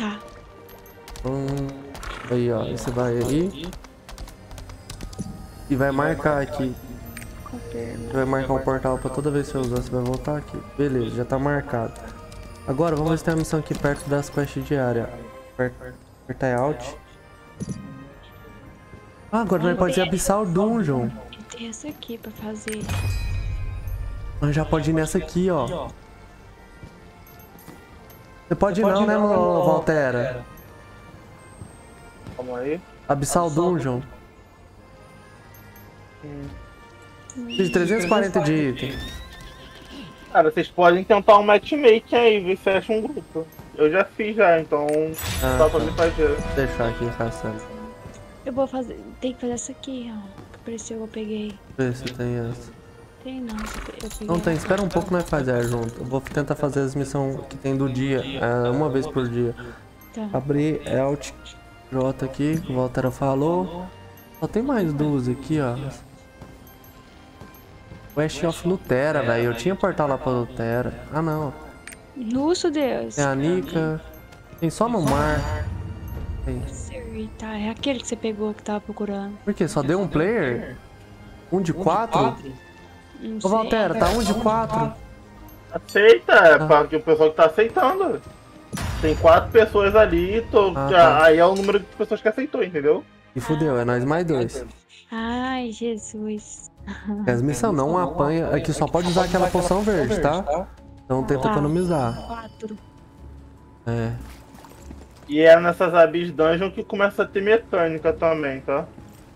Tá. Hum, aí, ó. Você vai aí. E vai marcar aqui. Confirma. Vai marcar um portal pra toda vez que você usar, você vai voltar aqui. Beleza, já tá marcado. Agora, vamos ver se tem uma missão aqui perto das quests diárias. Aper- Apertar Alt. Ah, agora nós pode ir Abyssal Dungeon. E tem essa aqui pra fazer. Nós já pode ir nessa aqui, ó. Você pode ir não, né, Mo- Valtera? Calma aí. Abyssal Dungeon. Preciso de 340 de item. Cara, vocês podem tentar um matchmaking aí, ver se fecha um grupo. Eu já fiz já, então Ah, só pra tá. me fazer. Vou deixar aqui caçando. Eu vou fazer. Tem que fazer essa aqui, ó. Que apareceu, eu peguei. Ver se tem essa. Tem não, eu. Não tem, espera um pouco nós fazer junto. Eu vou tentar fazer as missões que tem do dia, é, uma vez por dia. Tá. Abrir Alt J aqui, que o Valtera falou. Só tem mais duas aqui, ó. West of Lutera, velho. Eu tinha portal lá pra Lutera. Ah, não. Nossa, Deus. Tem a Nika. Tem só no mar. Tem. Tá, é aquele que você pegou que tava procurando. Por quê? Só deu um player? Um de quatro? Não Ô. Valtera, tá um de quatro. Aceita, é Ah. para que o pessoal que tá aceitando. Tem quatro pessoas ali, tô- Ah, já- tá. aí é o número de pessoas que aceitou, entendeu? E fudeu, é nós mais dois. Ai, Jesus. As missões não apanha. Aqui só pode usar aquela poção verde, tá? Então tenta economizar. Quatro. É. E é nessas Abyss Dungeon que começa a ter mecânica também, tá?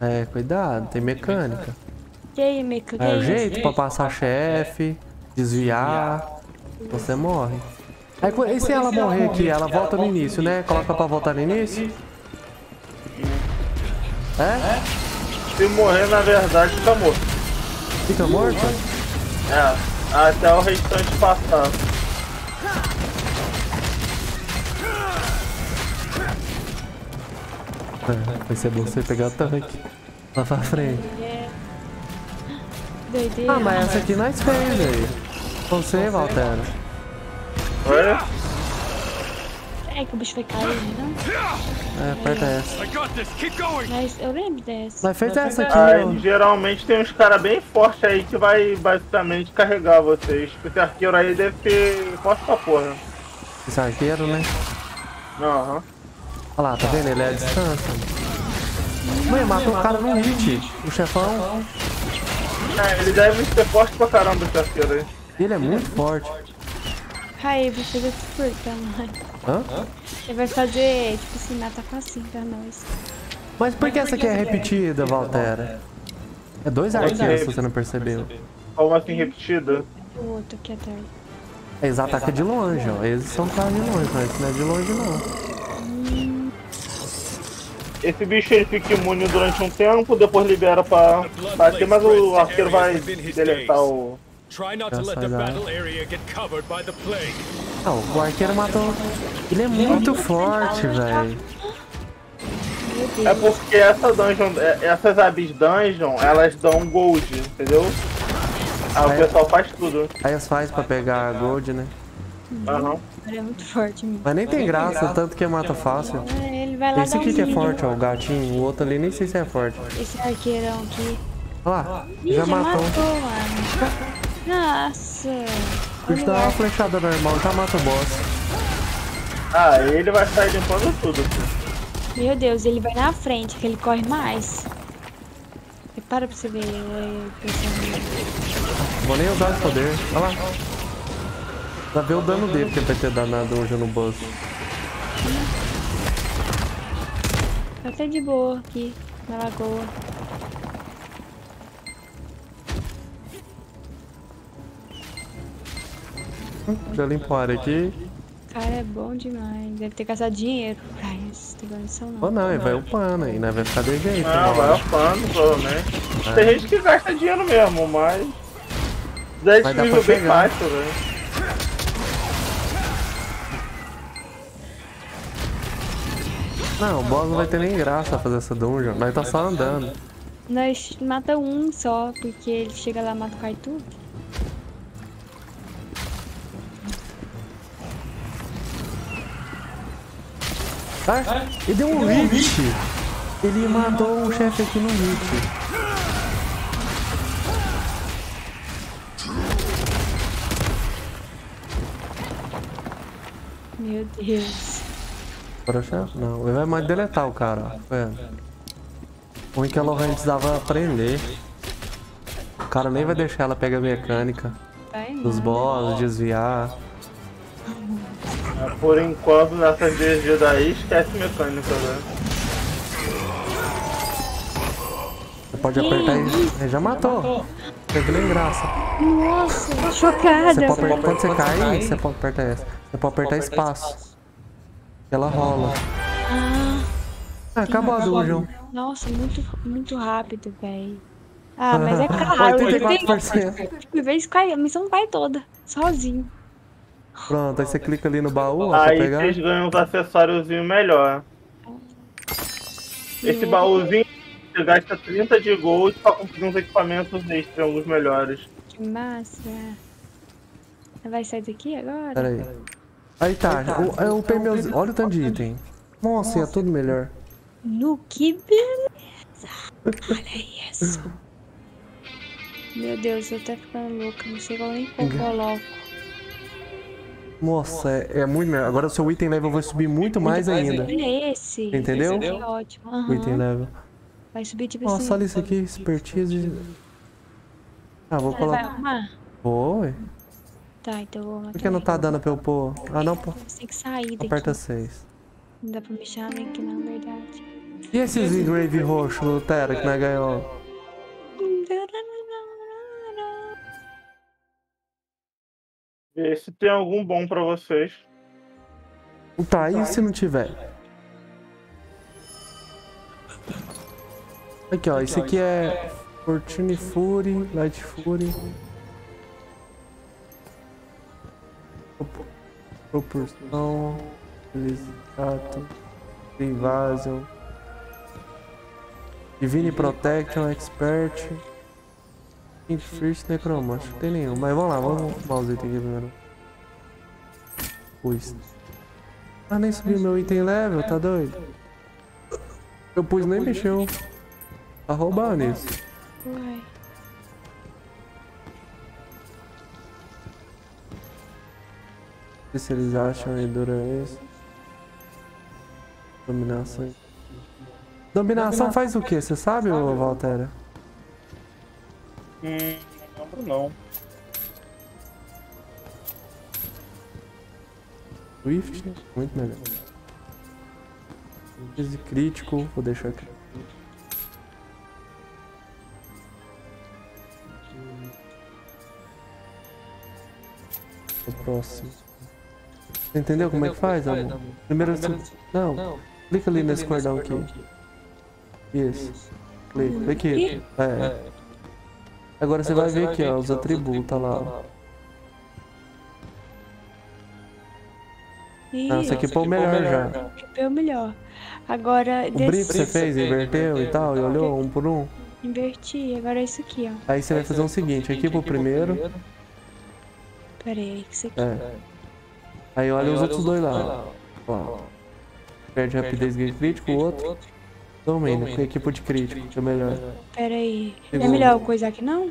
É, cuidado, tem mecânica. E aí, Meca? É o jeito pra passar chefe, desviar. Você morre. Aí, e se ela morrer aqui, ela volta no início, né? Coloca pra voltar no início? É? Se morrer, na verdade, fica morto. Fica morto? É, até o restante passar. Vai ser bom você pegar o tanque. Lá pra frente. Doideira. Ah, mas essa aqui nós fez aí. Você, Valtera. Oi? É que o bicho vai cair, não? É, aperta essa. Mas eu lembro dessa. Nós fez essa aqui, Aí, ó. geralmente tem uns caras bem fortes aí que vai basicamente carregar vocês. Esse arqueiro aí deve ser forte pra porra. Esse arqueiro, né? Aham. Olha lá, tá vendo? Ele é a distância. Mãe, matou o cara no hit. O chefão. É, ele deve ser forte pra caramba esse arqueiro aí. Ele é muito forte. Aí, vou fazer tudo pra nós. Hã? Ele vai fazer, tipo assim, mata facinho pra nós. Mas por que essa aqui é repetida, Valtera? É dois arqueiros, se você não percebeu. Como assim repetida? O outro aqui atrás. Eles atacam de longe, ó. Eles são quase de longe, mas não é de longe, não. Esse bicho ele fica imune durante um tempo, depois libera pra bater, mas o arqueiro vai deletar o. Try not to Yes, let I the know. battle area get covered by the plague. Ah, o arqueiro matou. Ele é muito forte, velho. É porque essa dungeon, é- essas Abyss Dungeon, elas dão gold, entendeu? Aí o É. pessoal faz tudo. Aí as faz pra pegar gold, né? Aham. Ele é muito forte, mesmo. Mas nem tem graça, tanto que mata fácil. É, ele vai lá Esse aqui um que é forte, ó, o gatinho. O outro ali nem sei se é forte. Esse arqueirão aqui. Olha lá, Ih, já matou. mano. Nossa. Deixa eu dar uma flechada normal, já mata o boss. Ah, ele vai sair limpando tudo. Meu Deus, ele vai na frente, que ele corre mais. Repara pra você ver. ele pensando. Vou nem usar esse poder. Olha lá. Pra ver o dano dele que vai ter dado na dungeon no boss. Tá até de boa aqui, na lagoa. Já limpo a área aqui. Cara, é bom demais. Deve ter gastado dinheiro pra isso. Tem condição não. Ou não, ele vai upando aí, né? Vai ficar de jeito. Não, né? vai upando, provavelmente. Tem gente que gasta dinheiro mesmo, mas. Dá Vai dar nível pra bem fácil, velho. Não, o boss não vai ter nem graça fazer essa dungeon. Nós tá só andando. Nós mata um só, porque ele chega lá e mata o Kaitu. Ah, ele deu um hit. Ele matou um chefe aqui no hit. Meu Deus. Chefe? Não, ele vai mais deletar o cara. É. O ruim é que a Lohan precisava aprender. O cara nem vai deixar ela pegar a mecânica dos boss, desviar. Por enquanto, nessas DG daí, esquece mecânica, né? Você pode apertar e... Ele já matou. Teve nem graça. Nossa, chocada. Você pode quando você cai, você pode apertar essa. Você pode apertar espaço. Ela rola. Ah, Ah, acabou a dungeon. nossa, muito, muito rápido, velho. Ah, mas é caro. eu tenho- 84%. Por vez cai, a missão vai toda, sozinho. Pronto, aí você clica ali no baú ó, Aí pegar. vocês ganham uns acessóriozinhos melhor. Esse baúzinho, você gasta 30 de gold pra comprar uns equipamentos extra, uns melhores. Que massa. Vai sair daqui agora? Pera aí. Aí tá, o, é o pneuzinho. Olha o tanto de item. Nossa, é tudo melhor. No que beleza! Olha isso! Meu Deus, eu tô até ficando louca, não sei qual nem qual coloco. Nossa, é, é muito melhor. Agora o seu item level vai subir muito mais ainda. Olha esse! Entendeu? É ótimo. O item level. Vai subir tipo Nossa, olha isso aqui, expertise. Ah, vou Vai colocar. arrumar? Vou, ué. Tá, então eu vou Por que não tá dando pra eu pôr? Ah, não, pô. Você tem que sair daqui. Aperta 6. Não dá pra mexer nem aqui não, verdade. E esses engrave roxo, Lutera, que nós ganhou? Vê se tem algum bom pra vocês. Tá, e se não tiver? Aqui, ó. Esse aqui é Fortune Fury, Light Fury. Proporção, Feliciato, Invasion, Divine Protection, Expert, First Necromante. Não tem nenhum, mas vamos lá, vamos arrumar os itens aqui primeiro. Pus. Ah, nem subiu meu item level, tá doido? Eu pus nem mexeu. Tá roubando isso. Uai. Sei se eles acham endurance. Dominação. Dominação faz o que? Você sabe, ô Valtera? Hum, não lembro não. Swift, muito melhor. Esse crítico, vou deixar aqui. O próximo. Você entendeu como é que faz, amor? Primeiro você... Não, clica ali nesse cordão aqui. Isso. Clica, aqui. É. Agora você vai ver aqui, ó, os atributos, tá lá. ó. Não, esse aqui pô melhor já. é o melhor. Agora, O brinco desse... que você fez, inverteu e tal, e olhou um por um. inverti. Agora é isso aqui, ó. Aí você vai fazer o seguinte, aqui pro primeiro, Pera aí, isso aqui. é. Aí olha os outros dois lá. ó. Ó. Perde rapidez game crítico, o outro. Domínio, porque equipe de crítico, que é melhor. Pera aí. Não é Segundo. melhor coisa aqui, não?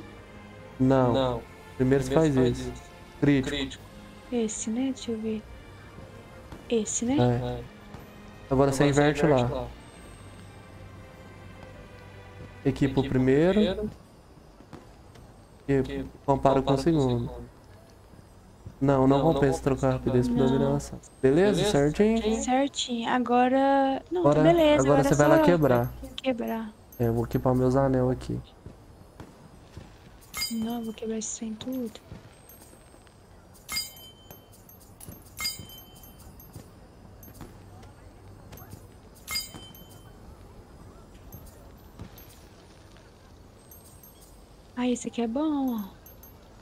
Não. Primeiro você faz isso. Crítico. Esse, né? Deixa eu ver. Esse, né? É. Agora você inverte lá. Equipa o primeiro. E compara com o segundo. Não, não compensa trocar rapidez por Não. dominação. Beleza? Certinho? Certinho. Agora... Não, Agora, beleza. agora você vai lá quebrar. Quebrar. É, eu vou equipar meus anel aqui. Não, vou quebrar esse trem tudo. Ah, esse aqui é bom, ó.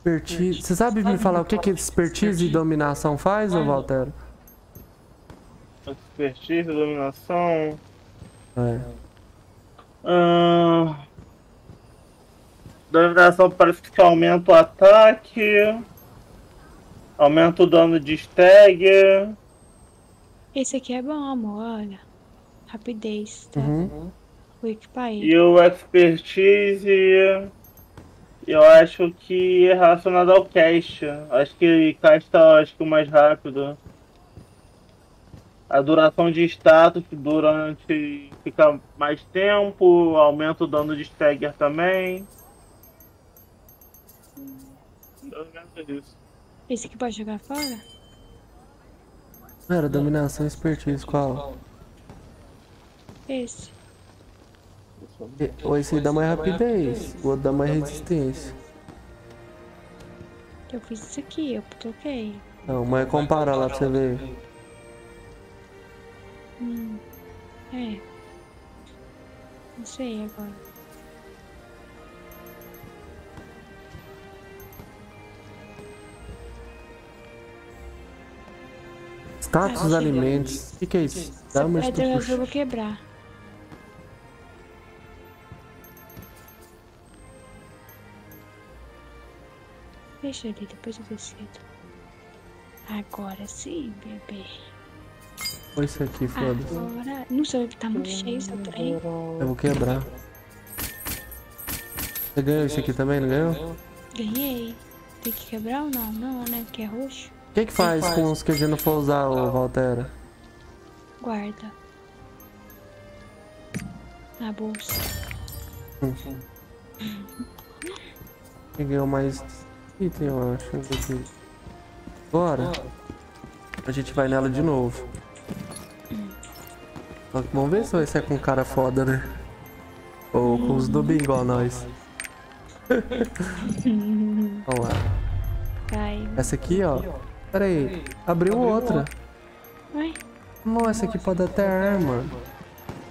Expertise. Você sabe me falar o que que expertise e dominação faz, ô Valtero? Expertise, dominação. É. Ahn, dominação parece que aumenta o ataque. Aumenta o dano de stagger. Esse aqui é bom, amor, olha. Rapidez, tá? Uhum. Vou equipar ele. E o expertise. Eu acho que é relacionado ao cast. Acho que cast tá acho que o mais rápido. A duração de status durante fica mais tempo, aumenta o dano de stagger também. Eu disso. Esse aqui pode jogar fora? Não era dominação e expertise, qual? Esse. Ou esse aí dá mais rapidez, o outro dá mais resistência. Eu fiz isso aqui, eu troquei. Não, mas compara lá pra você ver. Hum. É. Não sei agora. Status dos alimentos. O que, que é isso? Dá uma azul eu vou quebrar. Deixa ali, depois eu decido. Agora sim, bebê. Olha isso aqui, foda-se. Agora. Não sei, tá muito cheio esse trem. Eu vou quebrar. Você ganhou isso aqui também, não ganhou? Ganhei. Tem que quebrar ou não? Não, né? Porque é roxo. O que que faz com os que a gente não for usar, ô Valtera? Guarda. Na bolsa. Quem ganhou mais item, eu acho. Deixa eu ver aqui. Agora, a gente vai nela de novo. Só que Vamos ver se vai ser com um cara foda, né? Ou com os do igual nós. Vamos lá. Essa aqui, ó. Pera aí. Abriu outra. Não, essa aqui pode até arma.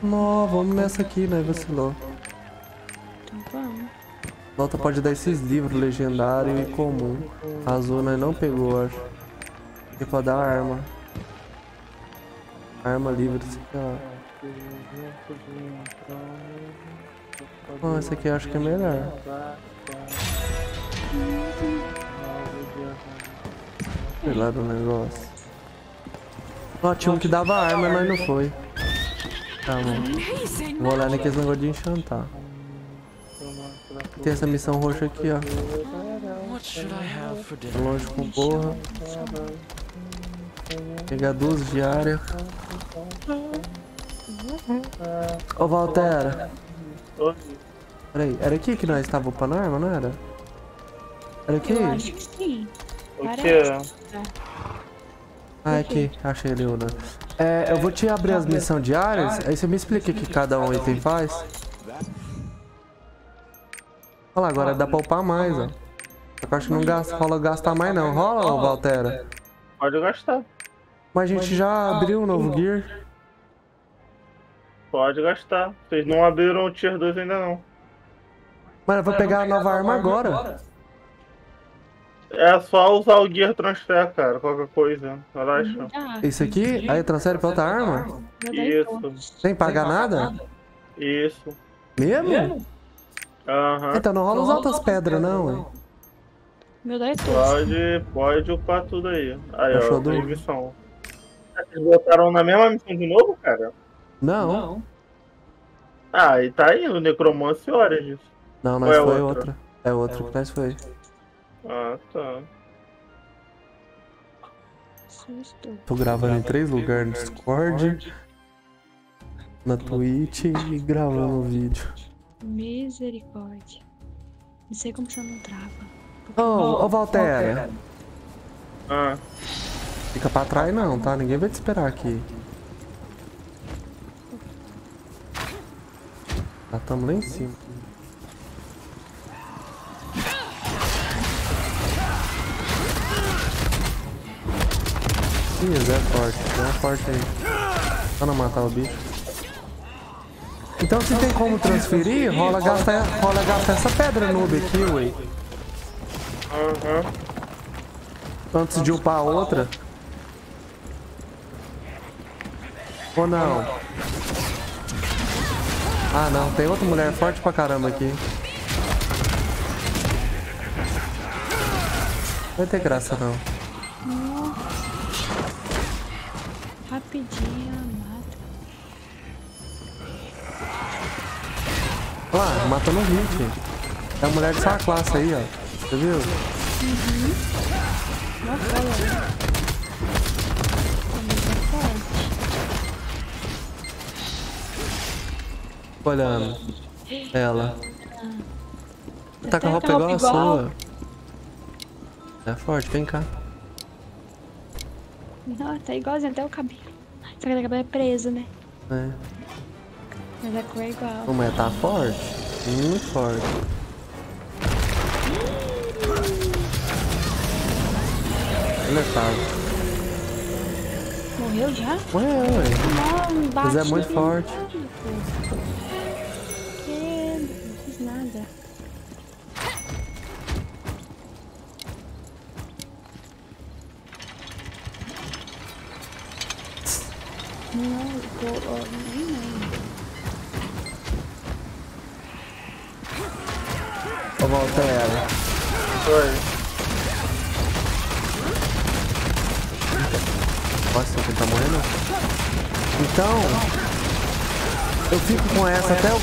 Não, vamos nessa aqui, né? Vacilou. Volta pode dar esses livros legendário e comum. Azul nós não pegou, acho. Aqui pode dar arma. Arma livre, sei lá. Não, essa aqui eu acho que é melhor. Sei lá do negócio. Ó, tinha um que dava arma, mas não foi. Tá bom. Vou olhar naqueles negócios de enchantar. Tem essa missão roxa aqui, ó. Longe com porra. Pegar duas diárias. Ô Valtera, peraí, era aqui que nós estávamos upando arma, não era? Era aqui? Eu acho que sim. O que? Ah, é aqui, achei ali, né? É, eu vou te abrir as missões diárias, aí você me explica o que cada um item faz. Olha lá, agora dá pra upar mais, ó. Só que eu acho que não gasta, rola gastar mais não. Rola, ô Valtera? Pode gastar. Mas a gente já abriu o novo gear. Pode gastar. Vocês não abriram o Tier 2 ainda não. Mas eu vou pegar a nova arma agora. É só usar o Gear Transfer, cara. Qualquer coisa. Relaxa. Ah, Isso aqui, aí transfere pra outra arma? Isso. Sem pagar nada? Isso. Mesmo? Aham. Então não rola as outras pedras, não, hein? Meu dá é. Pode, pode upar tudo aí. Aí, Achou ó, do- tem missão. Vocês botaram na mesma missão de novo, cara? Não. Ah, e tá indo, Necromancy Origins. Não, Ou nós é foi outra? outra. É outra que nós foi. Ah, tá. Susto. Tô gravando em três lugares no Discord, na Twitch e gravando o vídeo. Misericórdia. Não sei como você não trava. Ô, ô Valtera, Ah, fica pra trás não, tá? Ninguém vai te esperar aqui. Já tamo lá em cima. Ih, Zé é forte, Zé é forte aí. Só não matar o bicho. Então se tem como transferir, rola gasta, rola gasta essa pedra noob aqui, ué. aham. Antes de upar a outra. Ou não? Ah não, tem outra mulher forte pra caramba aqui. Não vai ter graça não. Rapidinho, lá, matando um hit. É a mulher dessa classe aí, ó. Você viu? Nossa, muito forte. Olhando. Ela. Tá com a roupa igual a sua. É forte, vem cá. Não, tá igualzinho até o cabelo. Só que o cabelo é preso, né? É. Mas a cor é igual. A mulher tá forte. Muito forte. Olha tá. Morreu já? Ué, ué. Não, bate. Mas é muito forte. Que... Não fiz nada. Não, tô...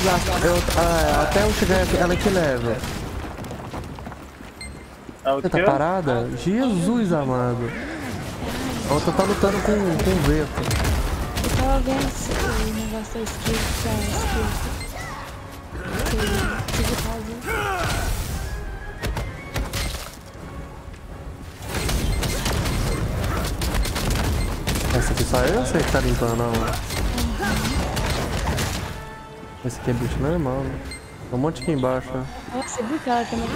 gasto, eu, ah, até eu chegar aqui, ela que leva. É Você tá parada? Jesus amado. A outra tá lutando com, com o vento. Eu tava vendo se o negócio da skill, da skill. Que tive que fazer. Essa aqui só eu sei que tá limpando, não. Esse aqui é bicho normal, né? Tem um monte aqui embaixo. Ó, Você viu que ela tem R.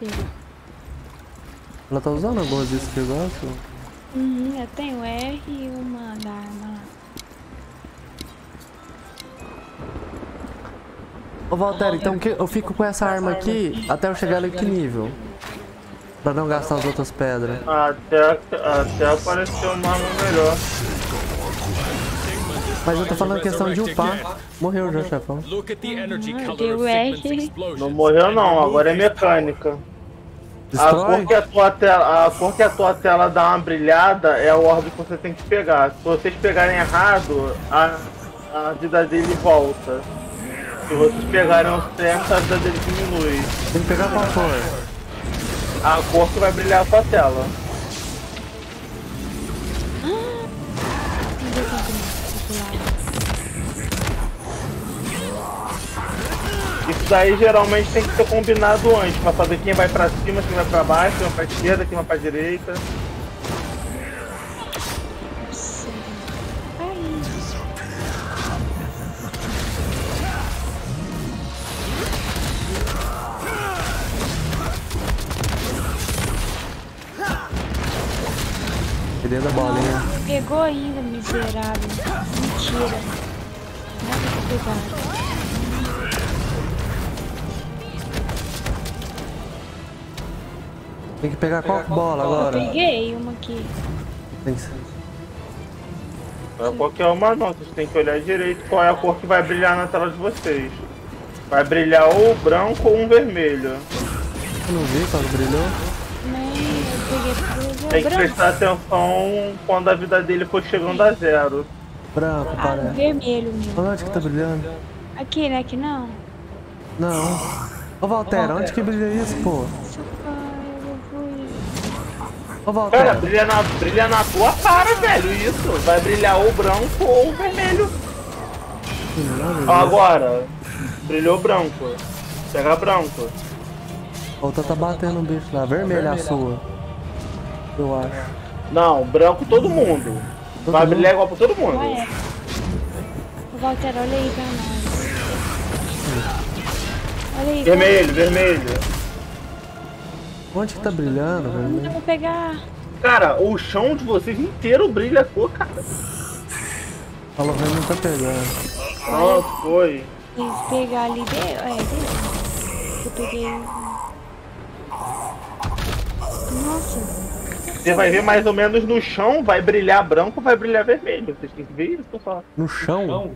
Pegou. Ela tá usando algumas que eu gosto. Uhum, eu tenho R e uma da arma Ô Valtério, então que eu fico com essa arma aqui até eu chegar ali que nível? Pra não gastar as outras pedras. Até, até apareceu uma arma melhor. Mas eu tô falando questão de upar. Morreu já, chefão. Não morreu não, agora é mecânica. A cor, que a, tua tela, a cor que a tua tela dá uma brilhada é o orbe que você tem que pegar. Se vocês pegarem errado, a, a vida dele volta. Se vocês pegarem o certo, a vida dele diminui. Tem que pegar qual cor? A cor que vai brilhar a sua tela. Isso daí geralmente tem que ser combinado antes, pra saber quem vai pra cima, quem vai pra baixo, quem vai pra esquerda, quem vai pra direita. Perdendo a bolinha. Pegou ainda, miserável. Mentira. Nada pra pegar. Tem que pegar qual bola Eu agora? peguei uma aqui. Tem que ser. Não é qualquer uma não, vocês têm que olhar direito qual é a cor que vai brilhar na tela de vocês. Vai brilhar ou branco ou um vermelho. Eu não vi quando brilhou. Tem que prestar atenção quando a vida dele for chegando a zero. Branco, Ah, parece. vermelho meu. Olha onde que tá brilhando. Aqui, né? Que não. Não. Ô Valtério, onde que brilha isso, pô? Socorro, eu fui. Ô Cara, Valtério. brilha na, brilha na tua cara, velho, isso. Vai brilhar ou branco ou vermelho. Ó, agora, brilhou branco. Pega branco. Outra tá batendo um bicho lá. Vermelha a sua. Eu acho. Não, branco todo mundo. Todo Vai mundo? brilhar igual pra todo mundo. Ué. Ô, Walter, olha aí pra nós. Olha aí. Vermelho, vermelho. Onde que tá brilhando, Não dá vermelho? pra pegar. Cara, o chão de vocês inteiro brilha a cor, cara. Falou, mas não tá pegando. Pronto, foi. Tem que pegar ali dentro. É, dentro. Eu peguei. Nossa. Você vai ver mais ou menos no chão, vai brilhar branco, vai brilhar vermelho. Vocês têm que ver isso só. No chão?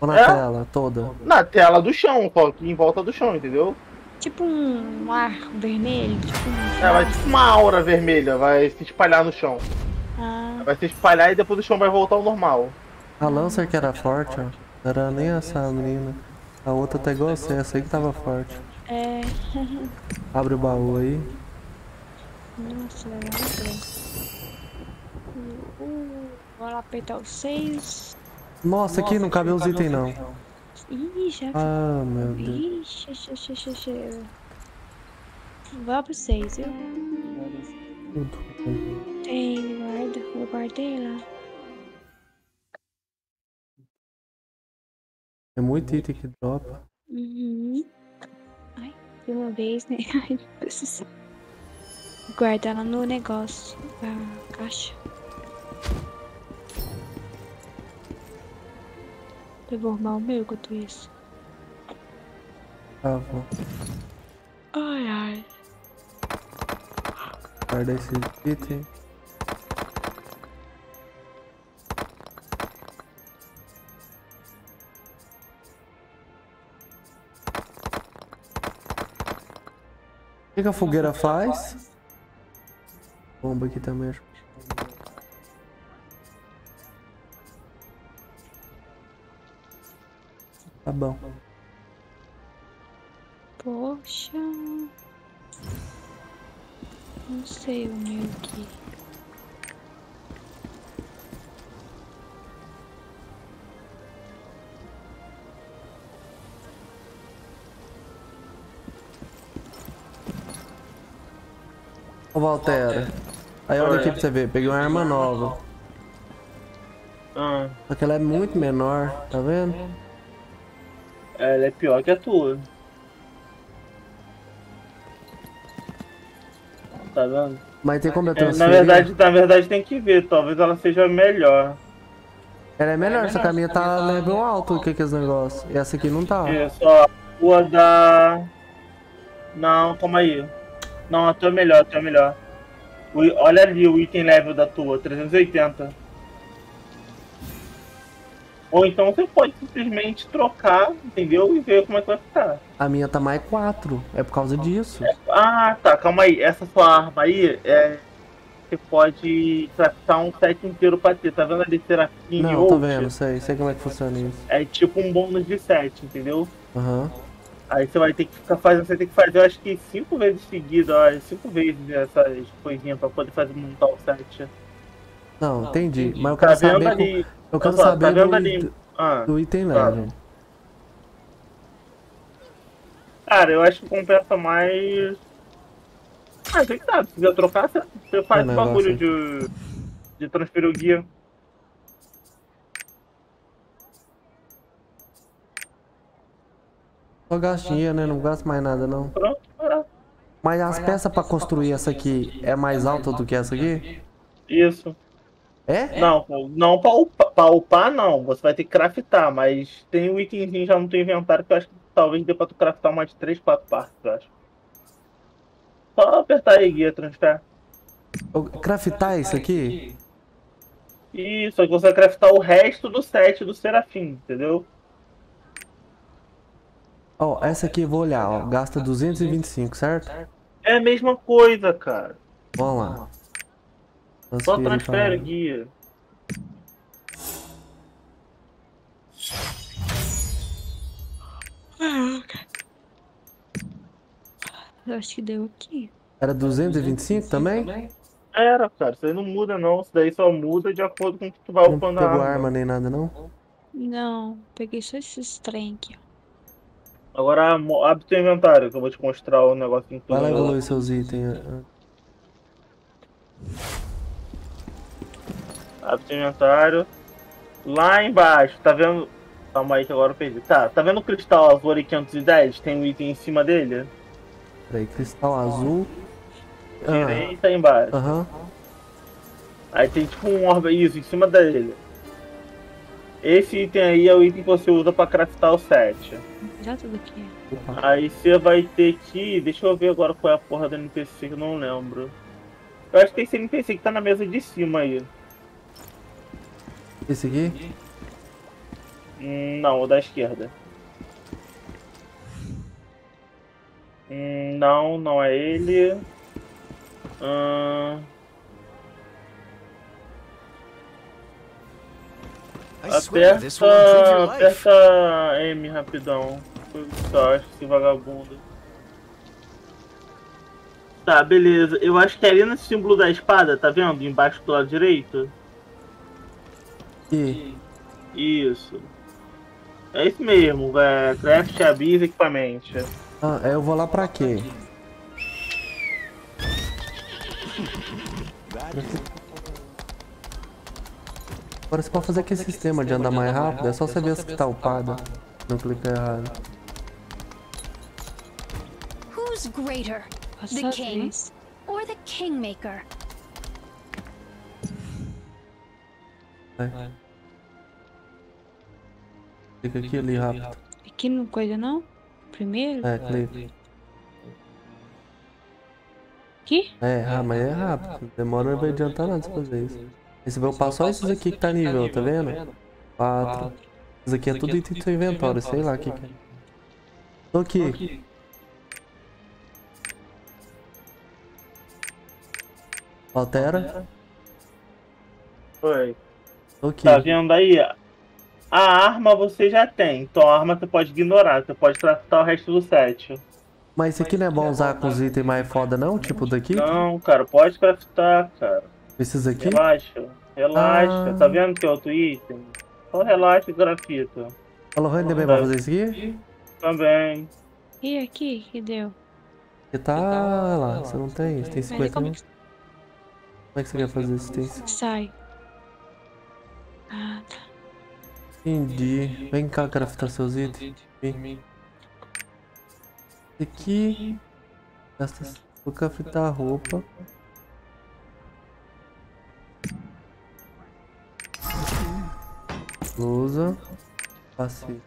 Ou na É? tela toda? Na tela do chão, só que em volta do chão, entendeu? Tipo um ar vermelho, tipo um... É, vai tipo uma aura vermelha, vai se espalhar no chão. Ah, Vai se espalhar e depois o chão vai voltar ao normal. A Lancer que era forte, ó. Não era nem essa menina. A outra tá igual você, essa aí que tava forte. é... Abre o baú aí. Nossa. Uh, Vou lá apertar os seis. Nossa, aqui não cabe os itens não. Ih, já Ah, meu Deus. Ixi, ixi, ixi, ixi. Vou pro seis, viu? Tudo. Tem, guarda. Eu guardei lá. É muito item que dropa. Uhum. Ai, de uma vez, né? Ai, precisa. Guardar lá no negócio. A caixa. Eu vou arrumar o meu enquanto isso. Tá bom. Ai, ai. Guarda esse item. O que, que a fogueira faz? Bomba aqui também, acho. Tá bom. Poxa. Não sei o meu aqui. Ô Valtera. Aí olha aqui pra você ver, peguei uma arma nova. Ah, Só que ela é muito menor, tá vendo? ela é pior que a tua. Tá vendo? Mas tem como eu É, na transferir? verdade, na verdade tem que ver, talvez ela seja melhor. Ela é melhor, só que a minha tá level alto, o que que é esse negócio? E essa aqui não tá. Isso, ó, a tua da. Não, calma aí. Não, a tua é melhor, a tua é melhor. Olha ali o item level da tua, 380. Ou então você pode simplesmente trocar, entendeu? E ver como é que vai ficar. A minha tá mais 4, é por causa disso. Ah, tá, calma aí. Essa sua arma aí, é. Você pode craftar um set inteiro pra ter. Tá vendo ali Serafim Não, tô vendo, sei, sei como é que funciona isso. É tipo um bônus de set, entendeu? Aham. Aí você vai ter que ficar fazendo, você tem que fazer, eu acho que cinco vezes seguidas, ó, cinco vezes essas coisinhas pra poder fazer montar o set. Não, entendi. Mas eu Tá quero vendo saber. ali? co- Eu quero só, saber tá do, ali? Ah, do item Tá. level. cara, eu acho que compensa mais. Ah, quem sabe, se quiser trocar, você, faz É, o negócio bagulho de, de transferir o guia. Só gasto dinheiro, né? Não gasto mais nada, não. Pronto, para. Mas as peças pra construir essa aqui é mais alta do que essa aqui? Isso. É? Não, não pra upar, pra upar, não. Você vai ter que craftar, mas tem um itemzinho já no teu inventário que eu acho que talvez dê pra tu craftar umas 3, 4 partes, eu acho. Só apertar aí, guia, transfer. Craftar isso aqui? Isso, aí você vai craftar o resto do set do Serafim, entendeu? Ó, essa aqui eu vou olhar, ó. Gasta 225, certo? É a mesma coisa, cara. Vamos lá. Só transfere, guia. Eu acho que deu aqui. Era 225 também? Era, cara. Isso aí não muda, não. Isso daí só muda de acordo com o que tu vai Não upando pegou a arma. arma nem nada, não? Não, peguei só esses trem aqui, ó. Agora abre teu inventário, que eu vou te mostrar o negocinho tudo. Vai lá evoluir seus itens. ah, Abre teu inventário. Lá embaixo, tá vendo? Calma aí que agora eu perdi. Tá, tá vendo o cristal azul ali 510? Tem um item em cima dele? Peraí, cristal azul. Ah, Direita aí embaixo. Aham. Aí tem tipo um orbe isso em cima dele. Esse item aí é o item que você usa pra craftar o set. Já tudo aqui. Opa. Aí você vai ter que. Deixa eu ver agora qual é a porra do NPC que eu não lembro. Eu acho que esse NPC que tá na mesa de cima aí. Esse aqui? Hum, não, o da esquerda. Hum, não, não é ele. Hum, aperta, aperta M rapidão. Esse vagabundo. Tá, beleza. Eu acho que é ali no símbolo da espada, tá vendo? Embaixo do lado direito. E Isso. É isso mesmo, é Craft Abyss Equipamento. ah, é, eu vou lá pra quê? Agora você pode fazer aquele sistema de andar mais rápido, é só você ver as que tá upada. Não clica errado. Who's greater, the king or the kingmaker? Vai. Clica aqui ali rápido. Aqui não coisa não? Primeiro? É, clica. Aqui? É, ah, mas é rápido. Demora não vai adiantar nada você fazer isso. Você vai upar só esses aqui que tá nível, tá vendo? Quatro. Isso aqui é tudo item do seu inventório, sei lá o que que é. Tô aqui. Altera. Foi. Tô aqui. Tá vendo aí? A arma você já tem, então a arma você pode ignorar, você pode tratar o resto do set. Mas isso aqui não é bom usar com os itens mais foda não? Tipo daqui? Não, cara, pode craftar, cara. Esses aqui? Relaxa, relaxa. Ah. Tá vendo que é outro item? Só relaxa e grafita. Falou Rani também pra fazer isso aqui? Também. E aqui? Que deu? Você tá lá, você não tem? Você tem Mas 50 como não? que Como é que você quer fazer? Tem... sai? Ah, tá. Entendi. Vem cá, craftar seus itens. Vem. Esse aqui. Gasta. Vou craftar a roupa. Blusa. Passe.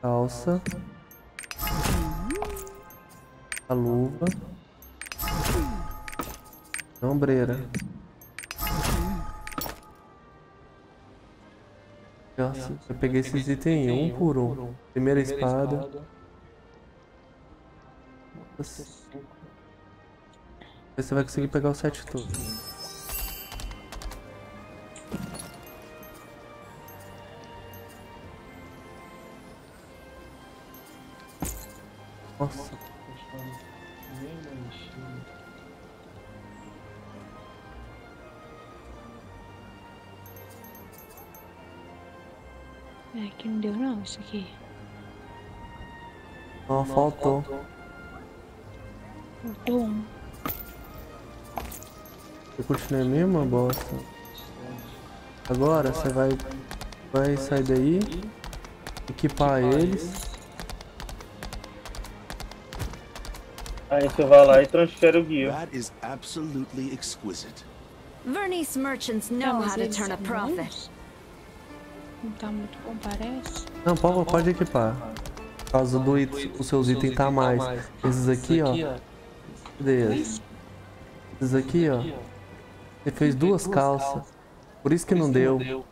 Calça. A luva. Ombreira. Nossa, eu peguei esses itens um por um. Primeira espada. Nossa. Você vai conseguir pegar o set todo. Nossa. Não não, isso aqui. Ó, faltou. Faltou um. Eu continuei a mesma bosta. Agora você vai, vai sair daí, equipar eles. Aí você vai lá e transfere o guia. That is absolutely exquisite. Vernice merchants know how to turn a profit. Não tá muito bom, parece. Não, pode, pode equipar. Por causa do it, os seus itens tá mais. Esses aqui, ó. Cadê esses? Esses aqui, ó. Você fez duas calças. Por isso que não deu.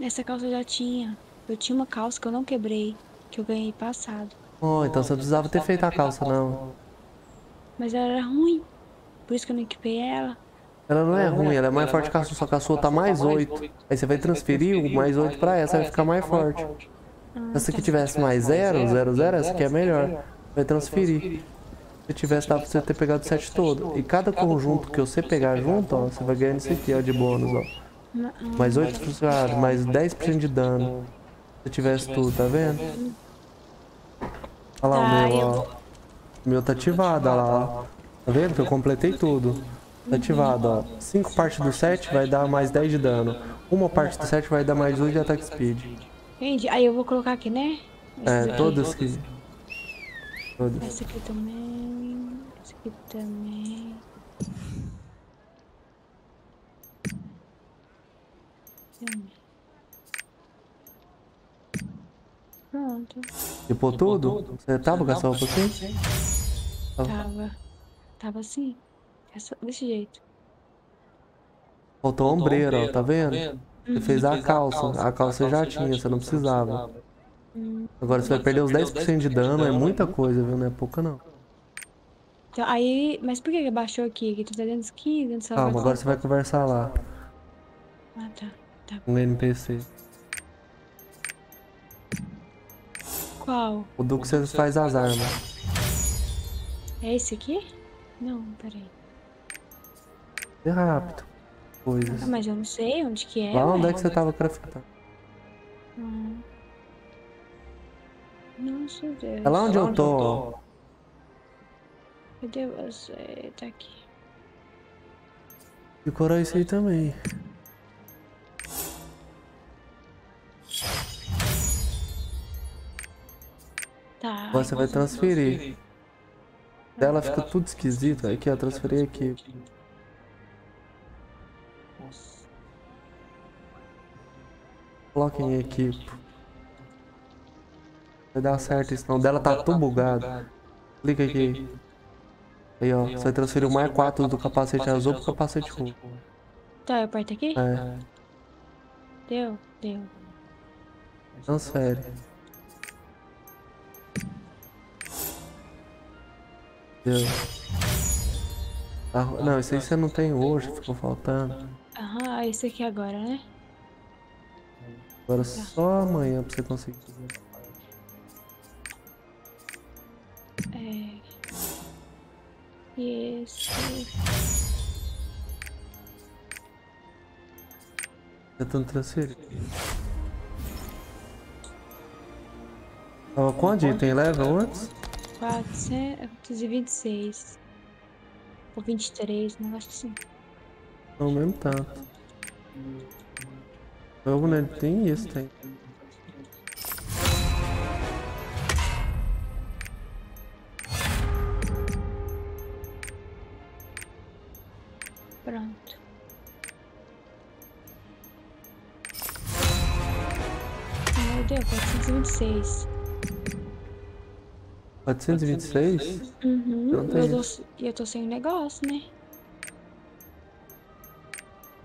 Essa calça eu já tinha. Eu tinha uma calça que eu não quebrei, que eu ganhei passado. Oh, então você não precisava ter feito a calça, não. Mas ela era ruim. Por isso que eu não equipei ela. Ela não é ruim, ela é mais forte que a sua, só que a sua tá mais 8. Aí você vai transferir o mais 8 pra essa, vai ficar mais forte. Ah, Se essa aqui tá. tivesse mais 0, 0, 0, essa aqui é melhor. Vai transferir. Se tivesse, dava pra você ter pegado o set todo. E cada conjunto que você pegar junto, ó, você vai ganhando isso aqui, ó, de bônus, ó. Ah, Mais 8 funcionários, mais 10% de dano. Se tivesse tudo, tá vendo? Olha lá Tá, o meu, eu ó. O meu tá ativado, olha lá, ó. Tá vendo que eu completei tudo? Ativado, ó. 5 partes do 7 vai dar mais 10 de dano. Uma parte do 7 vai dar mais 8 de attack speed. Entendi. Aí eu vou colocar aqui, né? É, Esses aqui. todos que. Todos. Essa aqui também. Essa aqui também. Pronto. Tipo tudo? Você tava com essa roupa assim? Tava. Tava assim. Essa, desse jeito. Faltou a ombreira, ó, tá vendo? Você fez a calça. A calça já tinha, você não precisava. Agora você vai perder os 10% de dano, é muita coisa, viu? Não é pouca não. Então, aí, mas por que que abaixou aqui? Que tu tá dentro dos 15, dentro Calma, agora você vai conversar lá Ah, tá. Tá. o NPC. Qual? O do que você faz as armas. É esse aqui? Não, peraí. É rápido. Coisas. Ah, mas eu não sei onde que é. Lá onde é que você tava craftando? Hum. Nossa, Deus. É lá onde eu tô, ó. Cadê você? Tá aqui. Decorar isso aí também. Tá. Você vai transferir. Dela fica tudo esquisito. Aqui, ó, transferir aqui. Coloca em equipe. Vai dar certo isso não. Dela tá tudo bugado. Clica aqui. Aí, ó. Você vai transferir o mais 4 do capacete azul pro capacete roxo. Tá, eu aperto aqui? É. Deu? Deu. Transfere. Deu. Ah, não, isso aí você não tem hoje, ficou faltando. Aham, esse aqui agora, né? Agora só amanhã pra você conseguir. É. E esse. Tentando transferir. Tava quanto de item level antes? 426. Ou 23, um negócio assim. Não, mesmo tanto. Eu, né? Tem isso, tem. Pronto. Meu Deus, 426. 426? Uhum. Tem. Eu tô, e eu tô sem negócio, né?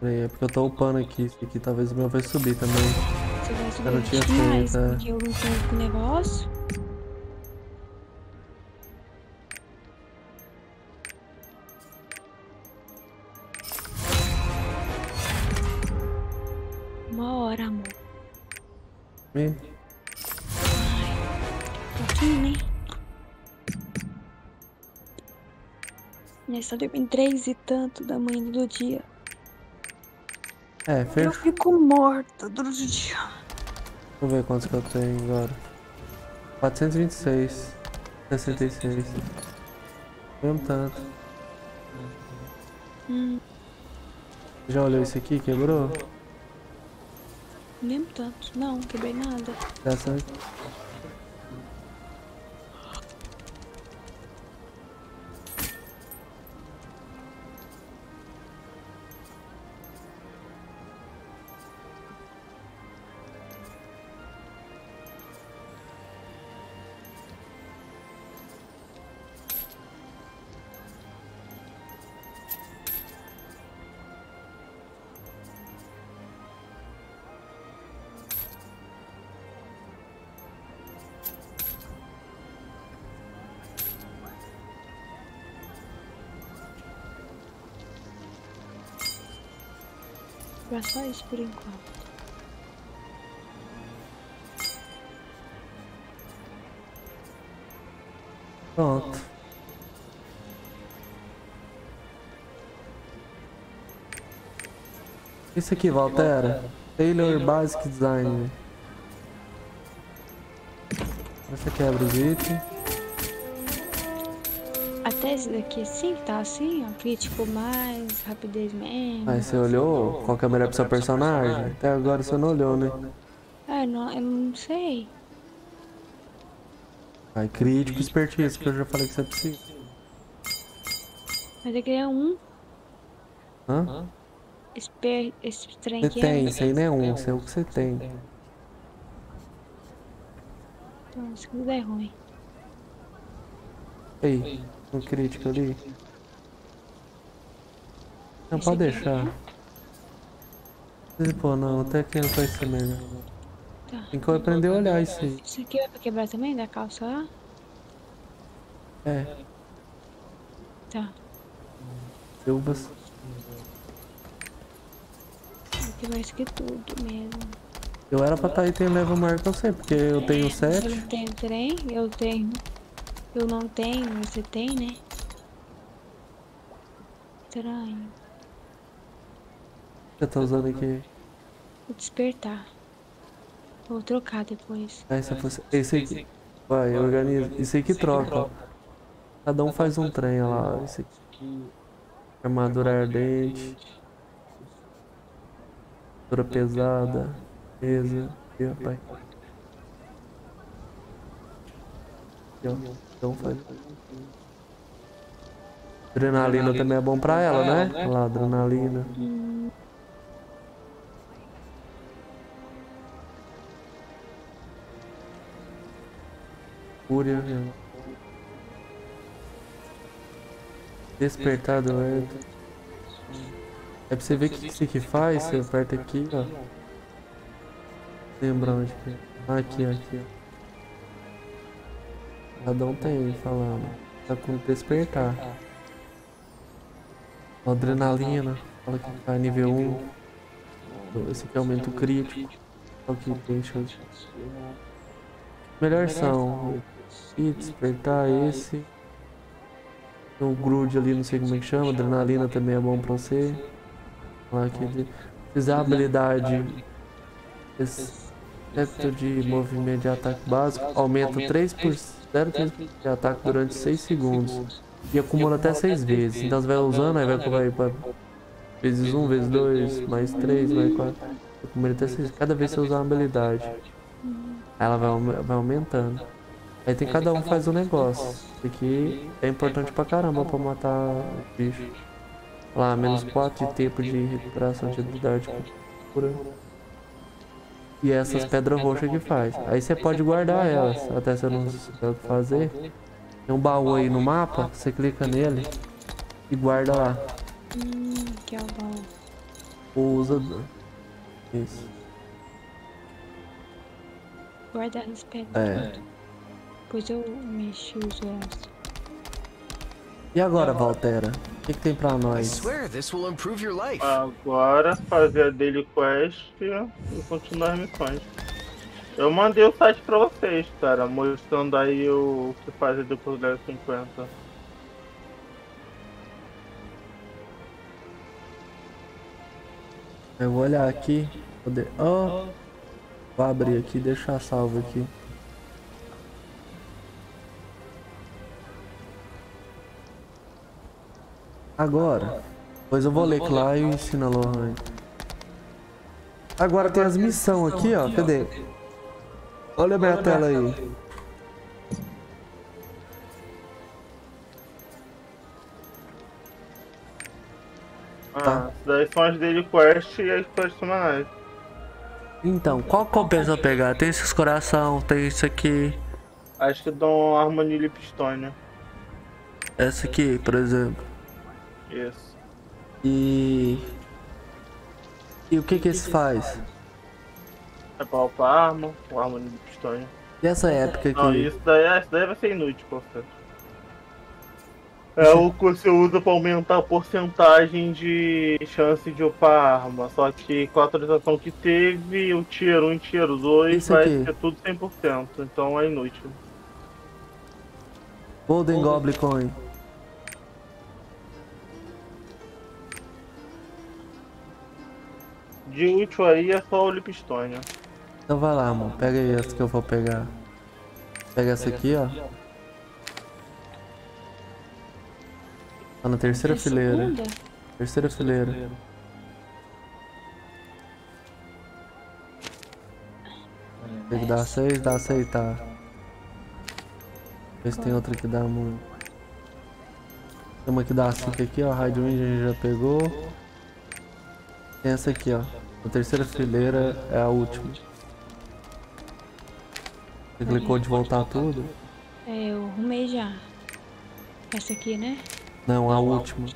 É porque eu tô upando aqui. Isso aqui talvez o meu vai subir também. Você vai subir Eu não tinha feito, é. porque eu não tenho com negócio. Uma hora, amor. E Um pouquinho, né? Nessa dormindo três e tanto da manhã do dia. É, Eu fechou. fico morta durante o dia. Deixa eu ver quantos que eu tenho agora. 426. 66. Mesmo tanto. Hum, Já olhou isso aqui? Quebrou? nem tanto. Não, quebrei nada. Dessa Foi só isso por enquanto. Pronto. Isso aqui, Valtera. Taylor Basic Design. Você quebra os itens. Esse daqui assim, que tá assim, ó. Crítico mais, rapidez menos. Aí você olhou qual que é melhor pro seu personagem? Até agora você não olhou, né? Ah, não, eu não sei. Aí crítico e expertise, que eu já falei que você precisa. Mas aqui é um. Hã? Esper... Esse trem Você aqui tem, é. isso aí não é um, isso é o que você tem. Então, se tudo é ruim. Ei, um crítico ali. Não, pode é deixar. Pô, não, até que não vai ser melhor. Tá. Tem que aprender a olhar isso aí. Isso aqui vai pra quebrar também, da calça lá? É, Tá. silvas. Vai quebrar isso aqui tudo mesmo. Eu era pra estar aí tem level maior que eu sei, porque eu tenho Você 7. não tem trem? Eu tenho. Eu não tenho, você tem, né? Estranho. Você tá usando aqui. Vou despertar. Vou trocar depois. Ah, esse, fosse... esse aqui. Vai, organiza. Isso aí que troca. Cada um faz um trem olha lá. Esse aqui. Armadura ardente. Armadura pesada. Mesa. Aqui, pai. Aqui, ó. Então faz. Adrenalina também é bom pra ela, né? Olha lá, adrenalina. Fúria. Despertar do Edo. É pra você ver o que isso aqui faz, você aperta aqui, ó. Lembra onde que é? Aqui, aqui, ó. Cada um tem falando. Tá com despertar. Adrenalina. Fala que tá nível 1. Esse aqui aumenta o crítico. Olha que tem chance. Melhor são. E despertar esse. Tem o grude ali, não sei como é que chama. Adrenalina também é bom pra você. Aqui. de- Fizer a habilidade. Excepto de movimento de ataque básico. Aumenta 3 por 0,3% de ataque durante 6 segundos. E acumula até 6 vezes. Então você vai usando, aí vai, vai, vai vezes 1, vezes 2, mais 3, mais 4. Acumula até 6. Cada vez que você usar uma habilidade. Ela vai, vai aumentando. Aí tem cada um faz um negócio. Isso aqui é importante pra caramba pra matar o bicho. Lá, menos 4 de tempo de recuperação de habilidade cura. E essas pedras roxas que faz. Aí você pode guardar elas, até você não souber o que fazer. Tem um baú aí no mapa, você clica nele e guarda lá. Hum, que é o bom. Ou usa. Isso. Guardar as pedras. É. Depois eu mexo os ossos. E agora, Valtera? O que, que tem pra I nós? swear this will improve your life. Agora fazer a Daily Quest e continuar as missões. Eu mandei o site pra vocês, cara, mostrando aí o que fazer depois do level 50. Eu vou olhar aqui. Poder... Oh, vou abrir aqui, deixar salvo aqui. Agora. Pois eu vou ler lá e ensino a Lohan. Agora tem as missões aqui, ó. Cadê? Olha a minha tela aí. Ah, Tá. isso daí são as Daily Quest e as quests semanais. Então, qual compensa pegar? Tem esses coração, tem isso aqui. Acho que dão Harmony Lipstone. Essa aqui, por exemplo. Isso. E. E o que que esse faz? É pra upar a arma, o Harmony Lipstone. E essa época Não, aqui? isso daí, isso daí vai ser inútil você. É o que você usa pra aumentar a porcentagem de chance de upar arma. Só que com a atualização que teve, o Tier 1 e Tier 2 Isso vai aqui. ser tudo 100%. Então é inútil. Golden Goblin Coin. De útil aí é só o Lipstone. Então vai lá, mano. Pega aí essa que eu vou pegar. Pega essa aqui, ó. Tá na terceira É fileira. Terceira fileira. Tem que dar seis, dá aceitar. Vê se tem outra que dá muito. Tem uma que dá 5 aqui, ó. A gente já pegou. Tem essa aqui, ó. A terceira fileira é a última. Você clicou de voltar tudo? É, eu arrumei já. Essa aqui, né? Não, a última.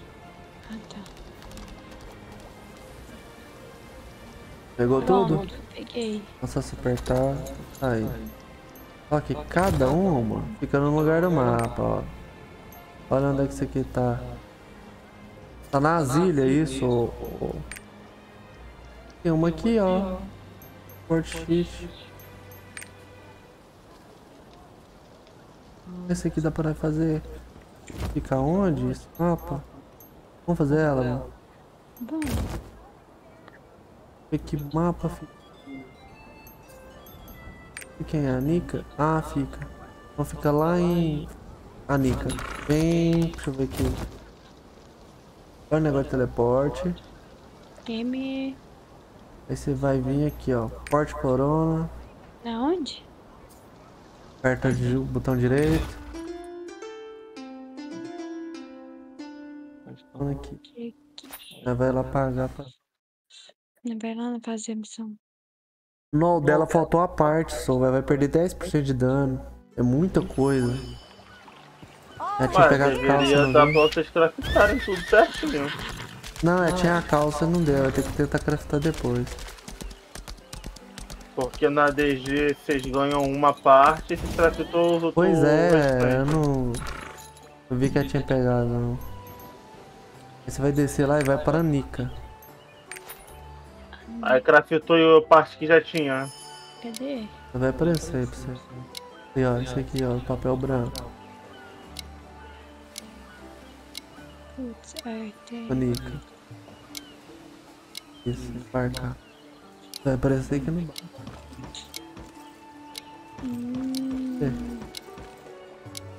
Ah, tá. Pegou tudo? Pronto, peguei. É só se apertar. Aí. Só que cada uma fica no lugar do mapa, ó. Olha onde é que isso aqui tá. Tá nas ilhas isso, ó, ó. Tem uma aqui, ó. Port Sheet. Esse aqui dá pra fazer. Fica onde? Esse mapa? Vamos fazer ela, mano. Bom, Ver que mapa fica. Fica em Anica? Ah, fica. Então fica lá em Anica. Bem. Deixa eu ver aqui. Olha o negócio de teleporte. M. Aí você vai vir aqui, ó. Porte Corona. Na onde? Aperta o botão direito. Aqui. Aí vai lá pagar. Pra... Não vai lá fazer a missão. No dela faltou a parte só. Vai vai perder 10% de dano. É muita coisa. Ela tinha que Mas pegar a calça. deveria dar pra vocês craftarem tudo certinho. Não, ela tinha a calça, não deu. Vai ter que tentar craftar depois. Porque na DG vocês ganham uma parte e vocês craftou os outros. Pois é, eu não. Eu vi que ela tinha pegado, não. Aí você vai descer lá e vai para Nica. Aí craftou a parte que já tinha. Cadê? Vai aparecer aí pra você. E ó, esse aqui, ó, papel branco. Putz, é, tem. Nica. Isso, embarcar. Vai aparecer aqui no banco. Hum,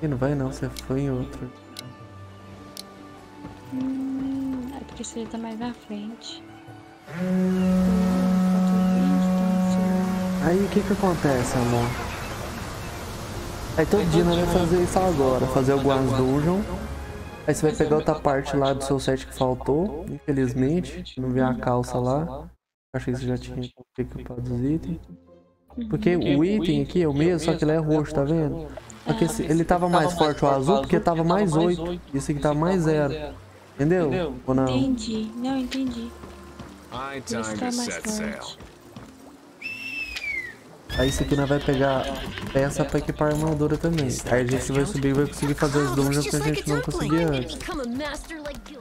Ih, não vai não, você foi em outro. hum, é porque você tá mais na frente. Aí o que que acontece, amor? Aí todo dia nós vamos fazer isso agora, fazer o Guans Dungeon. Aí você vai pegar outra parte lá do seu set que faltou, infelizmente, não vi a calça lá. Achei que você já tinha equipado os itens. Porque o item aqui é o mesmo, só que ele é roxo, tá vendo? Só que esse- ele tava mais forte o azul porque tava mais 8. E esse aqui tava mais 0. Entendeu? Ou não? Entendi. Não, entendi. High Por isso time tá to set sail. Aí isso aqui nós vai pegar peça pra equipar a armadura também. Aí a gente vai subir e vai conseguir fazer os dungeons que a gente não conseguia antes.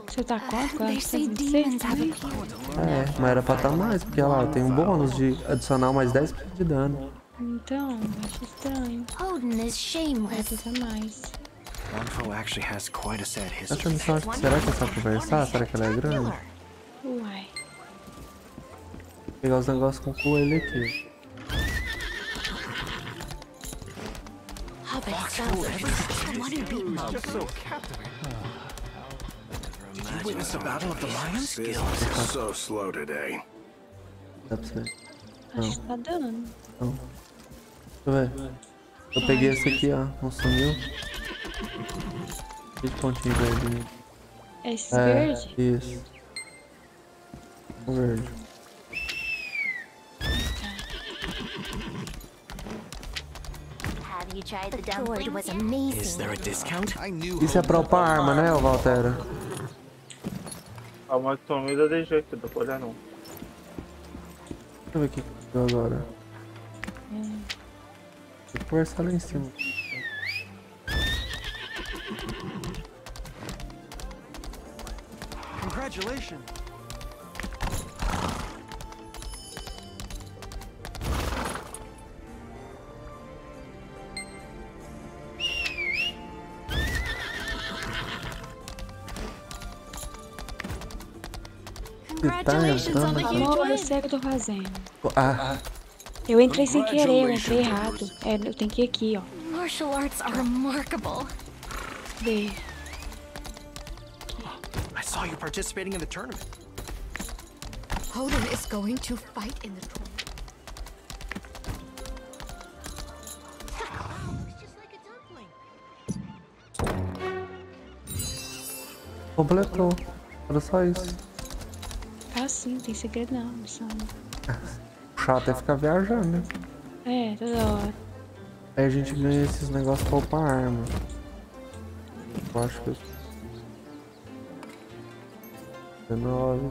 Você tá tá 26? appeared. É, mas era pra estar mais, porque olha lá, tem um bônus de adicionar mais 10% de dano. Então, acho estranho. Odin is shameless. mais. Wonderful actually has quite a sad Essa history. missão, acho que- será que é só conversar? Será que ela é grande? Uai. Pegar os negócios com o coelho aqui. The one who beat Mog. Did you witness the battle of the lions? Skills so slow today. Você ver. Acho que tá dando. Deixa eu ver. Eu peguei esse aqui, ó. Não sumiu. Que pontinho verdinho. Esse É, verde? isso. Verde. Isso é pra upar a arma, né, ô Valtera? A moto sumida de jeito, não dá pra olhar não. Deixa eu ver o que que deu agora. Tem que conversar lá em cima. Congratulations. Congratulations on the entrando Amor, eu sei o que eu tô fazendo. Ah, Eu entrei sem querer, eu entrei errado. É, eu tenho que ir aqui, ó. Martial arts are remarkable. Ver. I saw you participating in the tournament. Odin is going to fight in the tournament. completou. Era só isso. Ah, sim, tem segredo não. Missão. Chato é ficar viajando, né? É, toda hora. Aí a gente ganha esses negócios pra upar arma. Eu acho que. 19.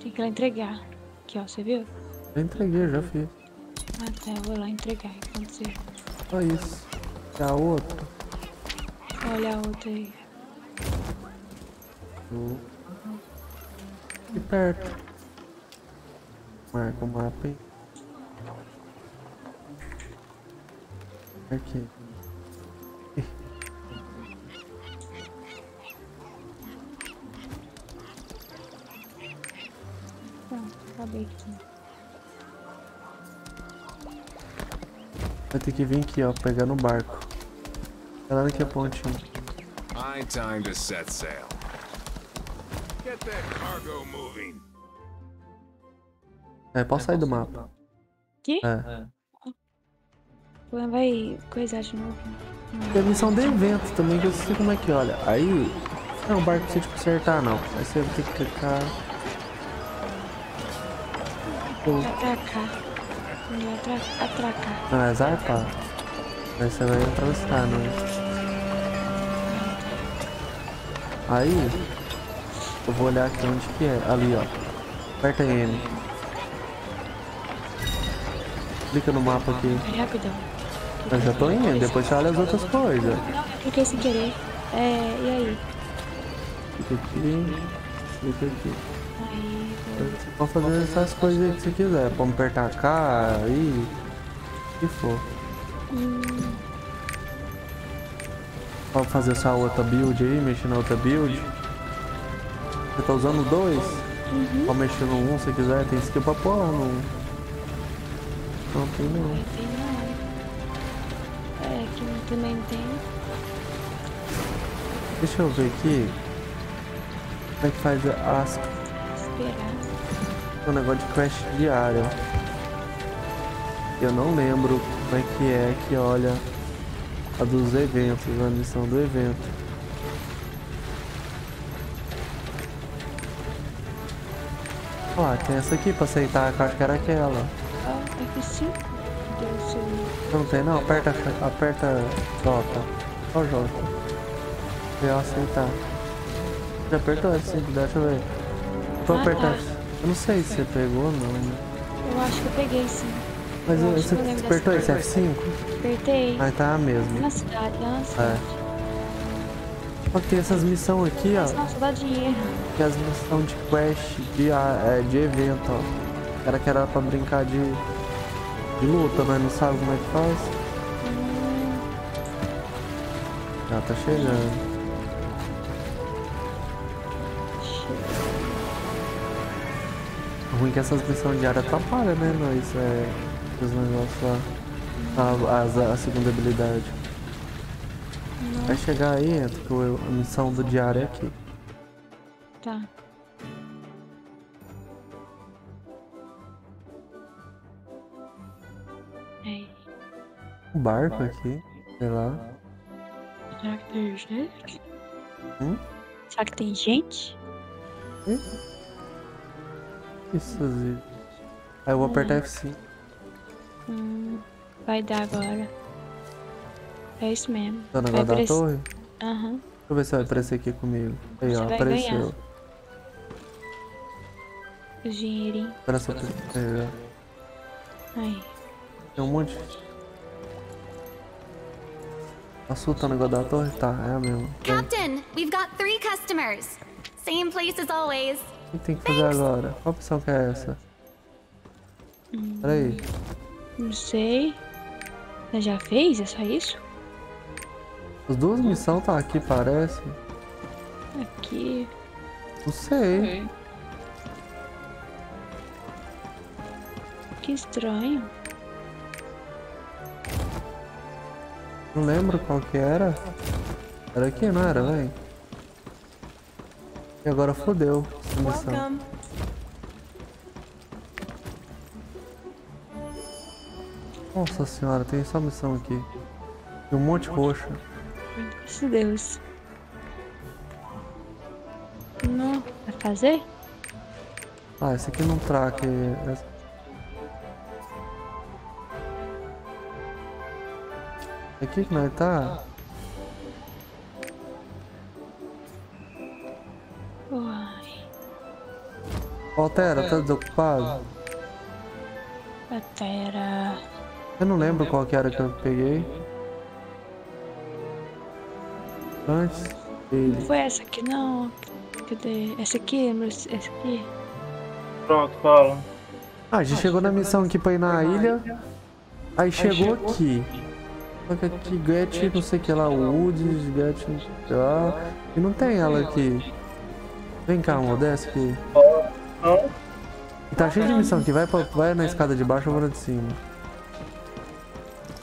Tem que ir lá entregar. Aqui, ó, você viu? Já entreguei, já fiz. Ah tá, eu vou lá entregar enquanto. Só isso. E a outra. Olha a outra aí. do- Aqui perto. Marca o mapa aí. Aqui. Pronto, acabei aqui. Vai ter que vir aqui, ó, pegar no barco. Tá lá aqui a pontinha. High time to set sail. É, posso sair do mapa. Aqui? É. Vai coisar de novo. Tem a missão de evento também, que eu sei como é que olha. Aí, não, o barco precisa te consertar não. Aí você vai ter que clicar. Atracar. Atra- atracar. Não, é zarpar. Aí você vai atravessar, né? Aí, eu vou olhar aqui onde que é. Ali, ó. Aperta M. Clica no mapa aqui. Vai rapidão. Eu já tô indo, depois você olha as outras coisas. Não, cliquei sem querer. É, e aí? Clica aqui, clica aqui. Aí, Você pode fazer essas coisas aí que você quiser. Pode apertar K, aí. O que for. Pode fazer essa outra build aí, mexer na outra build. Você tá usando dois? Pode mexer no um se quiser, tem skill pra pôr um. Não tem não. tem não. É, aqui não- também tem. Deixa eu ver aqui. Como é que faz as, Esperar. o negócio de quest diário. Eu não lembro como é que é que olha a dos eventos, a missão do evento. Ó, tem essa aqui pra aceitar, que eu acho que era aquela. Ah, F5. Deu seu. Não tem não, aperta, aperta J. Só J. Pra eu aceitar. Já apertou F5, deixa eu ver. Tô Ah, apertando. tá. Eu não sei se você pegou ou não. né? Eu acho que eu peguei sim. Mas Eu você apertou esse dessa F5? Apertei. Ah, tá mesmo. Na cidade, lá na cidade. Só que tem essas missões aqui, Mas ó. nossa, dá dinheiro. Que as missões de quest, de, é, de evento, ó. Era que era pra brincar de, de luta, mas não sabe como é que faz. Já tá chegando. Ruim é que essas missões diárias atrapalham, né? Nós, é. Os negócios lá. A, a segunda habilidade. Vai chegar aí, a missão do diário é aqui. Tá. Aí. Um barco aqui, sei lá. Será que tem gente? Hum? Será que tem gente? Isso, Zizi. Aí eu vou apertar F5. Hum, vai dar agora. É isso mesmo. Tá na torre? Aham. Deixa eu ver se vai aparecer aqui comigo. Aí, Você ó, apareceu. ganhar. O dinheirinho. Apareceu pra pegar. Aí. Tem um monte. Assunto o negócio da torre? Tá, é a mesma. Captain, we've got three customers. Same place as always. O que tem que fazer agora? Qual opção que é essa? Peraí. Não sei. Você já fez? É só isso? As duas missões tá aqui, parece. Aqui. Não sei. Que estranho. Não lembro qual que era. Era aqui, não era, véi? E agora fodeu essa missão. Nossa senhora, tem só missão aqui. E um monte roxo. A Deus. Não. Vai fazer? Ah, esse aqui não traque. Aqui que nós tá? Uai. Altera, tá desocupado? Patera. Eu não lembro qual que era que eu peguei. Antes dele. Não foi essa aqui não. Cadê? Essa aqui? lembra? Essa aqui? Pronto, fala. Ah, a gente chegou na missão aqui pra ir na ilha. Aí chegou aqui. Só que aqui, Get, não sei o que lá, Woods, Get, sei lá. E não tem ela aqui. Vem cá, amor, desce aqui. Não? Tá cheio de missão aqui. Vai, pra, vai na escada de baixo ou vai na de cima.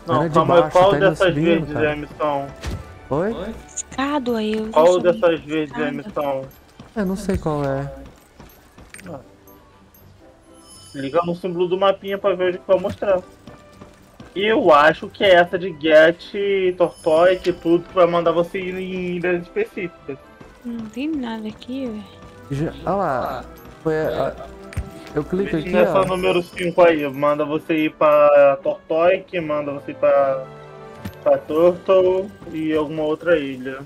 Não, Era de calma baixo, qual tá dessas subindo, vezes cara. é a missão? Oi? Escado aí. Eu Qual dessas vezes é a missão? Eu não sei qual é. Liga no símbolo do mapinha pra ver onde que vai mostrar. E eu acho que é essa de Get, Tortoise, que tudo que vai mandar você ir em ilhas específicas. Não tem nada aqui, velho. Já, olha lá. Foi a, eu clico aqui, Nessa ó. número 5 aí, manda você ir pra Tortoise, manda você ir pra, pra Turtle e alguma outra ilha.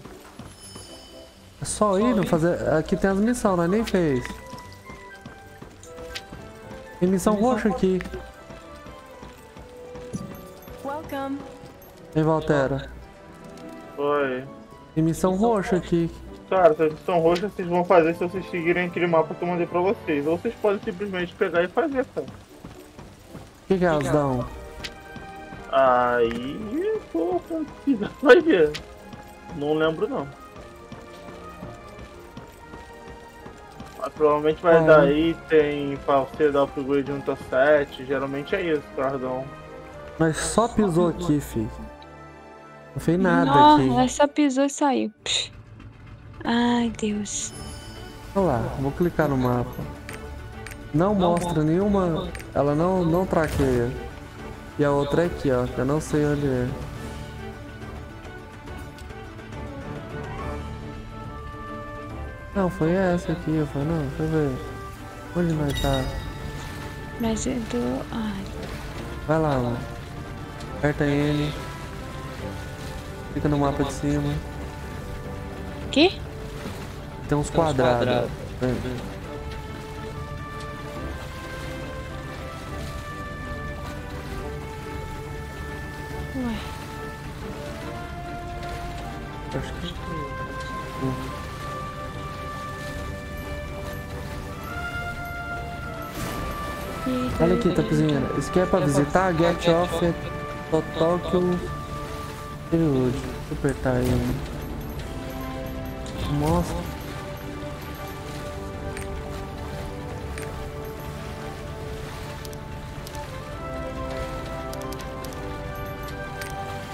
É só ir, não fazer. Aqui tem as missões, nós nem fez. Tem missão roxa aqui. Hein, Valtera? Foi. Tem missão roxa aqui. Cara, essa missão roxa vocês vão fazer se vocês seguirem aquele mapa que eu mandei pra vocês. Ou vocês podem simplesmente pegar e fazer, cara. O que, que elas dão? Aí, pô, vai ver. Não lembro não. Mas provavelmente vai Ah, dar é. item pra você dar upgrade 1 a 7. Geralmente é isso, Cardão. Nós só pisou aqui, fi. Não fez nada Nossa, aqui. ela só pisou e saiu. Ai, Deus. Olha lá, vou clicar no mapa. Não mostra nenhuma. Ela não, não traqueia. E a outra é aqui, ó. Que eu não sei onde é. Não, foi essa aqui. Eu falei, não, deixa eu ver. Onde nós tá? Mas eu tô. Ai. Vai lá, mano. Aperta N. Fica no mapa de cima. Quê? Tem uns quadrados. Ué. Acho que. Eita, Olha aqui, Tapizinha. Isso aqui é pra visitar Get Off Hollywood. Deixa eu apertar aí. Mostra.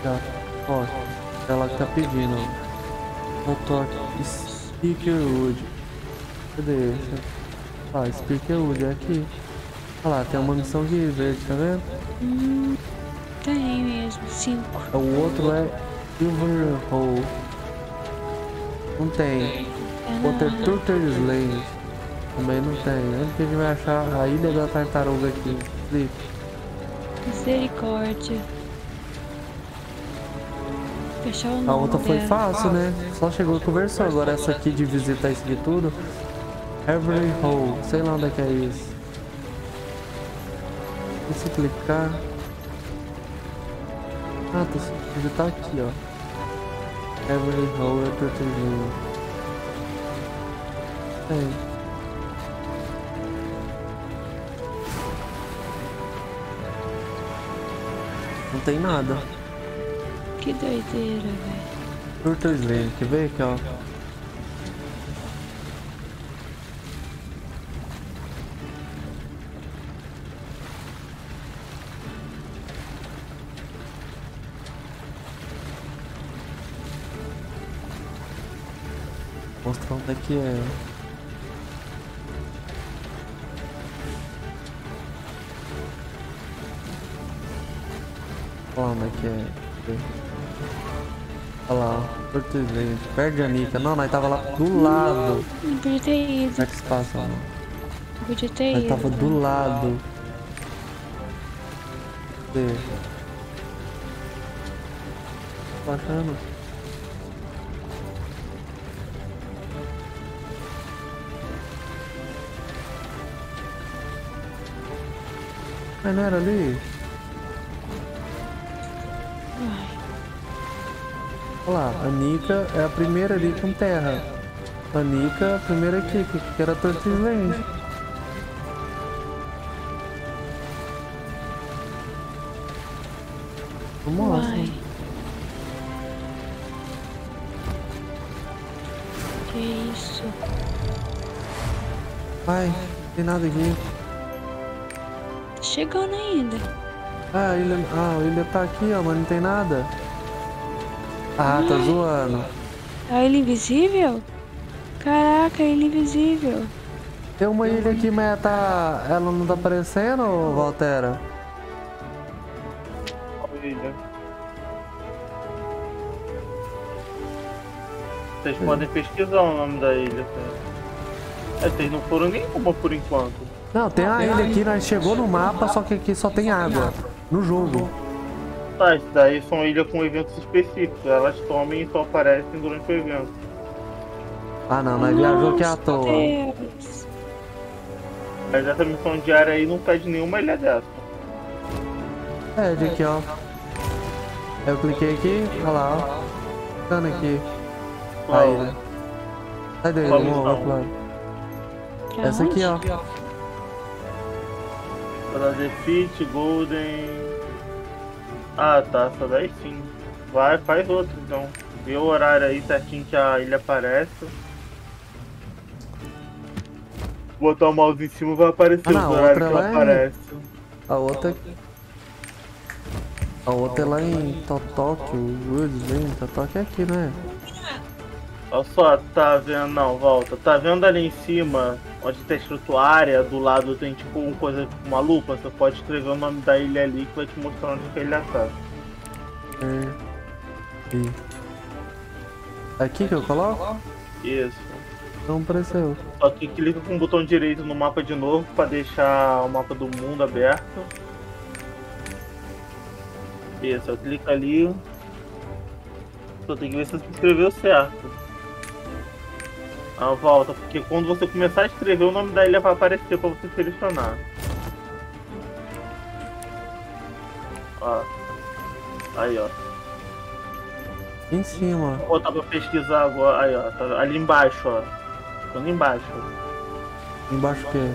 Já, ó, ela tá pedindo. toque. Speakerwood. Cadê? Ah, Speakerwood é aqui. Olha lá, tem uma missão aqui verde, tá vendo? Tem mesmo. Cinco. O outro é Silver Hole. Não tem. O outro é Turtles Lane. Também não tem. Onde que a gente vai achar a ilha da tartaruga aqui? Clique. Misericórdia. Fechar o nome A outra foi dela. fácil, né? Só chegou e conversou. Agora essa aqui de visitar isso aqui tudo. Every Hole. Sei lá onde é que é isso. E se clicar. Ah, tá. Já tá aqui, ó. Every Hole é Lane. Tem. Não tem nada. Que doideira, velho. Turtles Lane, quer ver aqui, ó? Mostrar onde é que é. Olha lá onde é que é. Olha lá, Lane. Perde a Nika. Não, nós tava lá do lado. Não podia ter ido. Como é que se passa, mano? Não podia ter Nós ido. tava do lado. Cadê? Mas não era ali? Olha lá, a Nika é a primeira ali com terra. A Nika é a primeira aqui, que era Tortoise Land. Mostra. Uai. Que isso? Ai, não tem nada aqui. Tá chegando ainda. Ah, a ilha, ah, a ilha tá aqui, ó, mas não tem nada. Ah, tá zoando. A ilha invisível? Caraca, a ilha invisível. Tem uma ilha aqui, mas ela tá. Ela não tá aparecendo, Valtera? Ilha. Vocês podem pesquisar o nome da ilha. tá? É, vocês não foram nenhuma por enquanto. Não, tem a ilha aqui, nós chegou no mapa, só que aqui só tem água. No jogo. Tá, isso daí são ilhas com eventos específicos. Elas tomem e só aparecem durante o evento. Ah não, nós viajou aqui à toa. Deus. Mas essa missão diária aí não pede nenhuma ilha dessa. É, de aqui, ó. Eu cliquei aqui, olha lá, ó. Ficando aqui. A Qual? ilha. Sai daí, Qual amor, missão? vai pro lado. Pra Essa aqui, ó. Para Defeat, Golden. Ah tá, essa daí sim. Vai, faz outro então. Vê o horário aí certinho que a ilha aparece. Botar o mouse em cima vai aparecer Ah, não, o horário que ela é- aparece. A outra. A outra é lá em Totóquio, Woods, hein? Totóquio é aqui, né? Olha só, tá vendo? Não, volta. Tá vendo ali em cima, onde tá escrito área, do lado tem tipo uma coisa, uma lupa. Você pode escrever o nome da ilha ali que vai te mostrar onde que a ilha tá. É. Aqui que eu coloco? Isso. Não apareceu. Só que clica com o botão direito no mapa de novo pra deixar o mapa do mundo aberto. Isso, clica ali. Só tem que ver se você escreveu certo. Ah, volta, porque quando você começar a escrever o nome da ilha vai aparecer pra você selecionar. Ó. Aí, ó. Em cima. Vou botar pra pesquisar agora. Aí, ó. Tá ali embaixo, ó. Ali embaixo. Embaixo o quê?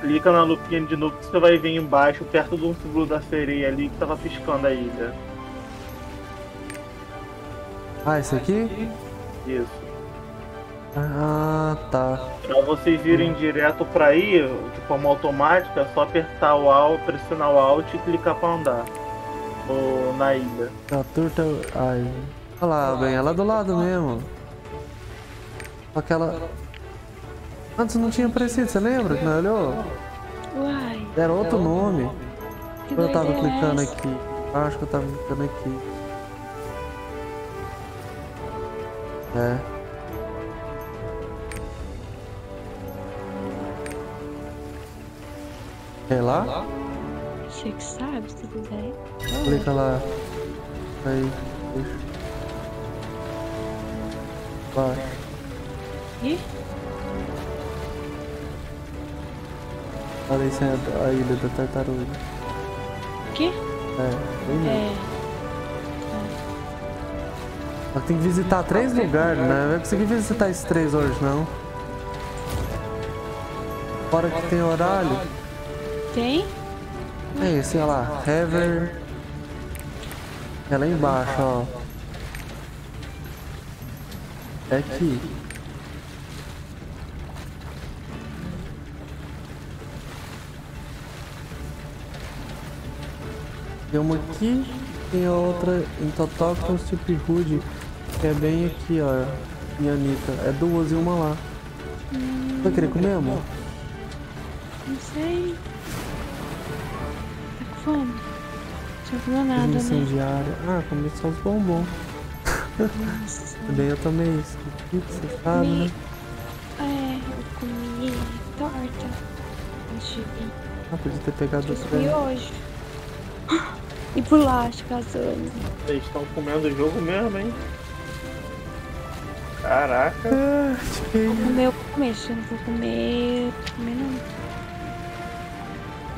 Clica na lupinha de novo que você vai ver embaixo, perto do símbolo da sereia ali que tava piscando a ilha. Ah, esse aqui? Isso. Ah, tá. Pra vocês irem direto pra aí, de forma automática, é só apertar o Alt, pressionar o Alt e clicar pra andar. No, na ilha. A turta. Ai. Olha lá, bem, ela é do lado mesmo. Aquela. Antes não tinha aparecido, você lembra que não olhou? Uai. Era outro nome. Que Eu tava é clicando essa? aqui. Acho que eu tava clicando aqui. É. Quer ir lá? Você que sabe, se quiser. Clica lá. Aí. Puxa. Vai. Ih, Olha isso é a ilha da tartaruga. que? É, bem. É. Mas tem que visitar três lugares, né? Não vai conseguir visitar esses três hoje, não. Fora que tem horário. Tem? É esse, olha lá. Hever. É lá embaixo, ó. É aqui. Tem uma aqui, tem outra em Totó com Hood, que é bem aqui, ó. Em Anitta. É duas e uma lá. Vai querer comer, amor? Não sei. Fome? Não comeu nada, Missão né? diária. Ah, comi só os bombons. Também eu tomei isso. Pizza, sabe, né? É, eu comi torta. Ah, podia ter pegado Eu os comi pés. hoje. E bolacha casando. Vocês estão comendo o jogo mesmo, hein? Caraca. Ah, Vou comer, eu vou comer. Eu não for comer, comer não.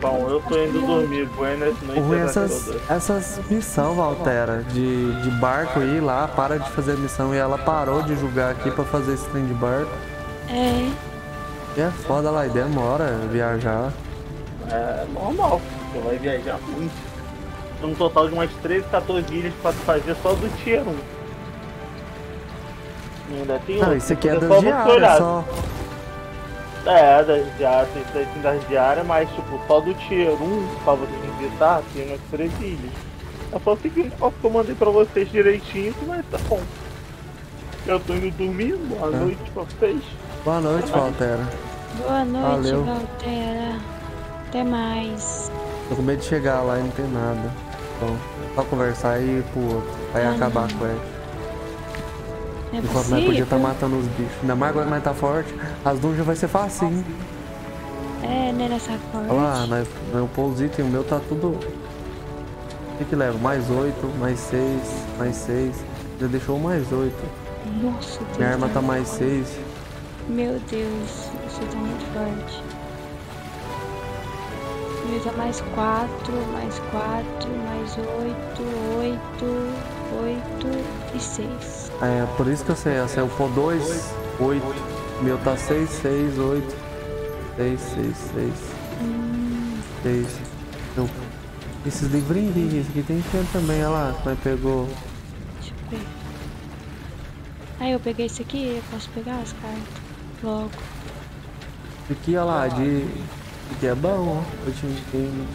Bom, eu tô indo dormir. Buenas O noites. ruim é essas, essas missão, Valtera, de, de barco aí lá, para de fazer a missão e ela parou de jogar aqui pra fazer esse trem de barco. É, E é foda lá e demora viajar. É normal, você vai viajar muito. Tem um total de umas 13, 14 ilhas pra fazer só do tier 1. E ainda tem Não, isso aqui é só das diárias só. É, das diárias, tem das diárias, mas tipo, só do tier 1 pra você visitar, tem umas 13 ilhas. É só seguir o que eu mandei pra vocês direitinho que vai tá bom. Eu tô indo dormir, boa É. noite pra vocês. Boa noite, Valtera. boa noite, Valeu. Valtera. Até mais. Tô com medo de chegar lá e não tem nada. Então, só conversar e ir pro outro. Aí Ah, acabar não. com ele. É Enquanto nós podia estar possível? matando os bichos. Ainda mais agora que nós tá forte. As dungeons vai ser facinho. É, né, nessa corte. Olha lá, nós, eu pôr os itens, o meu tá tudo. O que que leva? Mais 8, mais 6, mais 6. Já deixou mais 8. Nossa, Deus. Minha arma tá mais 6. Meu Deus, você tá muito forte. Meu tá mais 4, mais 4, mais 8, 8, 8 e 6. É, por isso que eu sei, assim, eu pôr 2, 8. O meu tá 6, 6, 8. 6, 6, 6. Hum, 6. Eu... Esses livrinhos aqui, esse aqui tem também, olha lá, que pegou. deixa eu ver. Aí eu peguei esse aqui, eu posso pegar as cartas. Logo. Esse aqui, olha lá, de. Aqui é bom, ó. Eu tinha tem.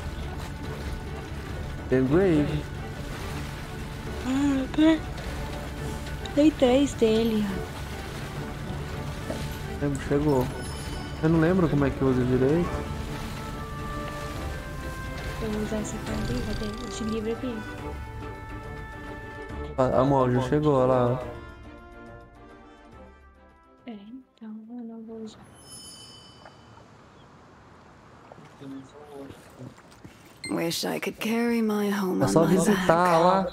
Tem grave. Ah, Tem três dele, chegou. Eu não lembro como é que usa direito. Eu vou usar essa carta aí, cadê? Esse livro aqui. A, a Mol já chegou, olha lá. É, então eu não vou usar. Wish I could carry my home É só visitar, lá.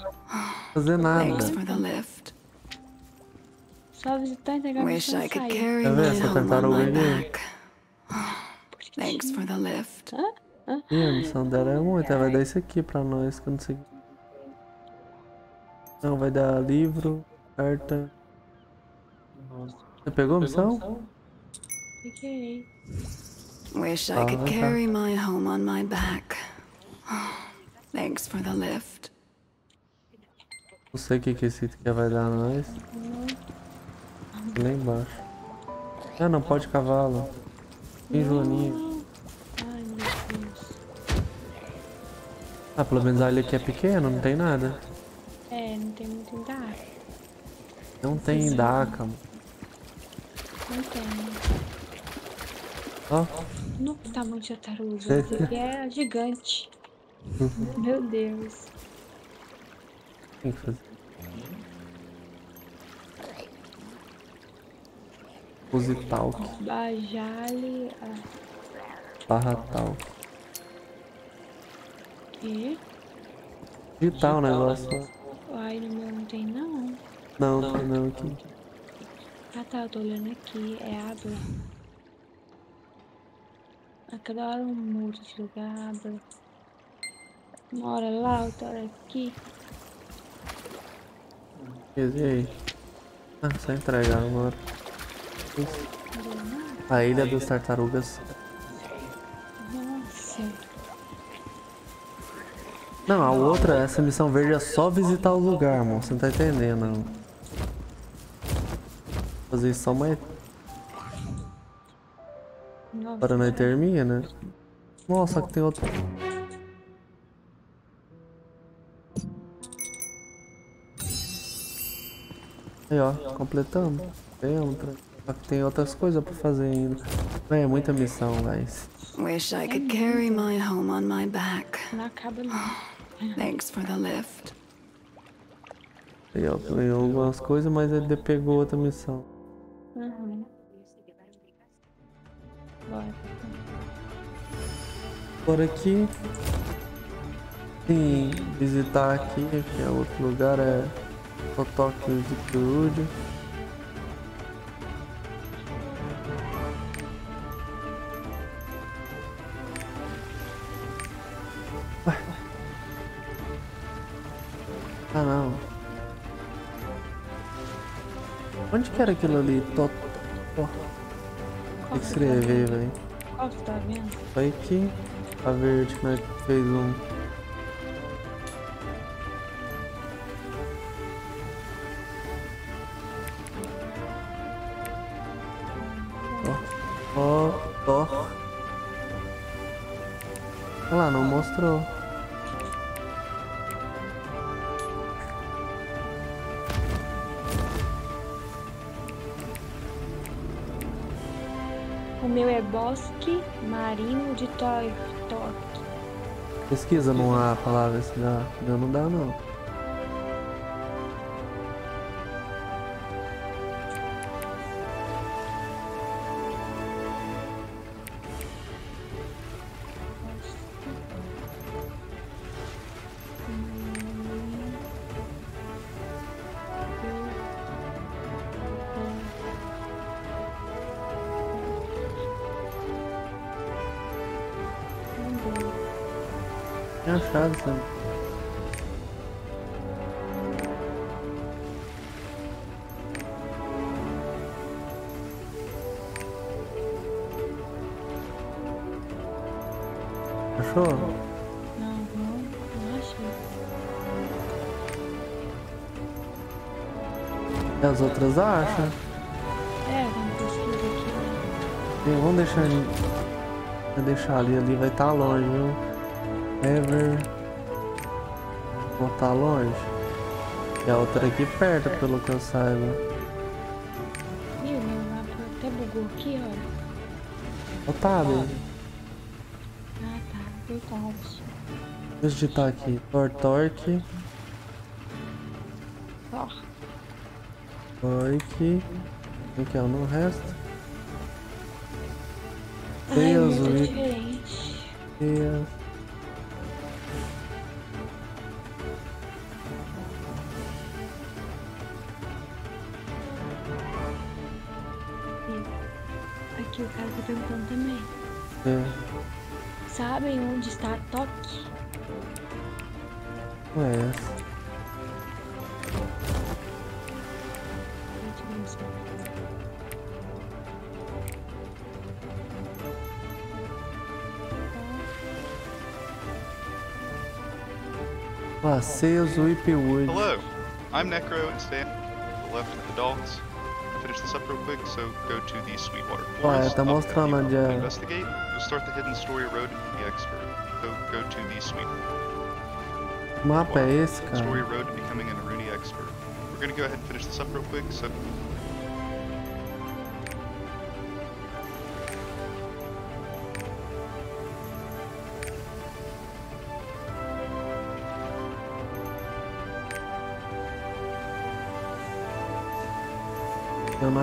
Fazer nada. Thanks for the lift. Só visitar e entregar a Wish missão I e could sair. carry Tá vendo my essa home on tartaruga my aí? back. Thanks for the lift. Ih, a missão dela é muita. Ela vai dar isso aqui pra nós, que eu não sei. Não, vai dar livro, carta. Você pegou a missão? Fiquei. Wish I Ah, could tá. carry my home on my back. Thanks for the lift. Não sei o que, que esse item aqui vai dar a nós. Lá embaixo. Ah, não pode cavalo. Tem joaninha. Ai, meu Deus. Ah, pelo menos a ilha aqui é pequena, não tem nada. É, não tem muito andar. Não tem daca, mano. Não tem. Ó, Não tá muito tartaruga. Esse aqui é gigante. Meu Deus. tem que fazer. Use talk, Bajale. barra talk. Aqui. Digital o negócio. Ai, no meu não tem não. Não, tem não aqui. Ah tá, eu tô olhando aqui. É abra. A cada hora um muda de lugar, abra. Uma hora lá, outra hora aqui. E aí? Ah, só entregar agora. Isso. A ilha das tartarugas. Não, a outra, essa missão verde é só visitar o lugar, amor. Você não tá entendendo, não. Fazer só. Nossa. Agora nós termina. Nossa, que tem outro. Aí, ó, completamos. Tra- Só que tem outras coisas pra fazer ainda. Véi, é muita missão, guys. Wish I could carry my home on my back. Thanks for the lift. Ó, ganhou algumas coisas, mas ele pegou outra missão. Uhum. Bora. Por aqui. Sim, visitar aqui, que é outro lugar, é Totóquio de Kyuji. Era aquilo ali? Qual que você tá escrever, velho. Qual que tá vendo? Foi aqui. A verde, como é que fez um. Pesquisa não há a palavra se dá. Não, não dá não. Sabe? Achou? Não, não, não achei. E as outras acham. É, vamos pesquisar aqui. né? Vamos deixar ali. Vou deixar ali, ali vai estar longe, viu? Ever. Não tá longe. E a outra aqui perto, pelo que eu saiba. Ih, o meu mapa até bugou aqui, olha. Otávio, Ah, tá, verdade. deixa eu digitar aqui. Tortorque, Ó, Torque. O que é no resto? ai, Deus, o diferente. Deus. Sabem onde está Toque? É essa. Gente, vamos ver. Aceso Ipwood. Hello, I'm Necro and the left of the dogs. This up real quick, so go to the Sweetwater Forest. up the onde. Investigate. You'll start the Hidden Story Road and be expert. So go to the Sweetwater mapa Story? Road to becoming an Aruni expert. We're gonna go ahead and finish this up real quick, so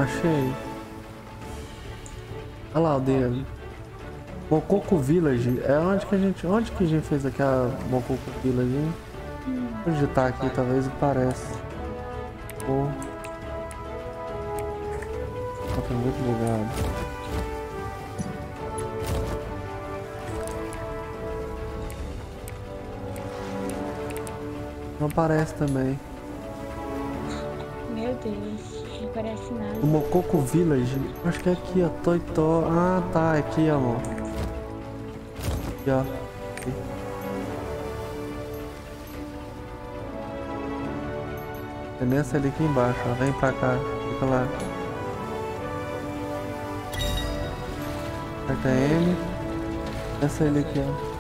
achei. Olha lá o dele. Mococo Village. É onde que a gente. Onde que a gente fez aquela Mococo Village, hein? Vou digitar aqui, talvez pareça. Pô. Ah, Tá muito bugado. Não aparece também. Parece nada. O Mococo Village. Acho que é aqui, ó. Toitó. Ah, tá. é Aqui, ó, amor. Aqui, ó. Aqui. É nessa ali aqui embaixo, ó. Vem pra cá. Fica lá. Aperta M. Essa ele aqui, ó.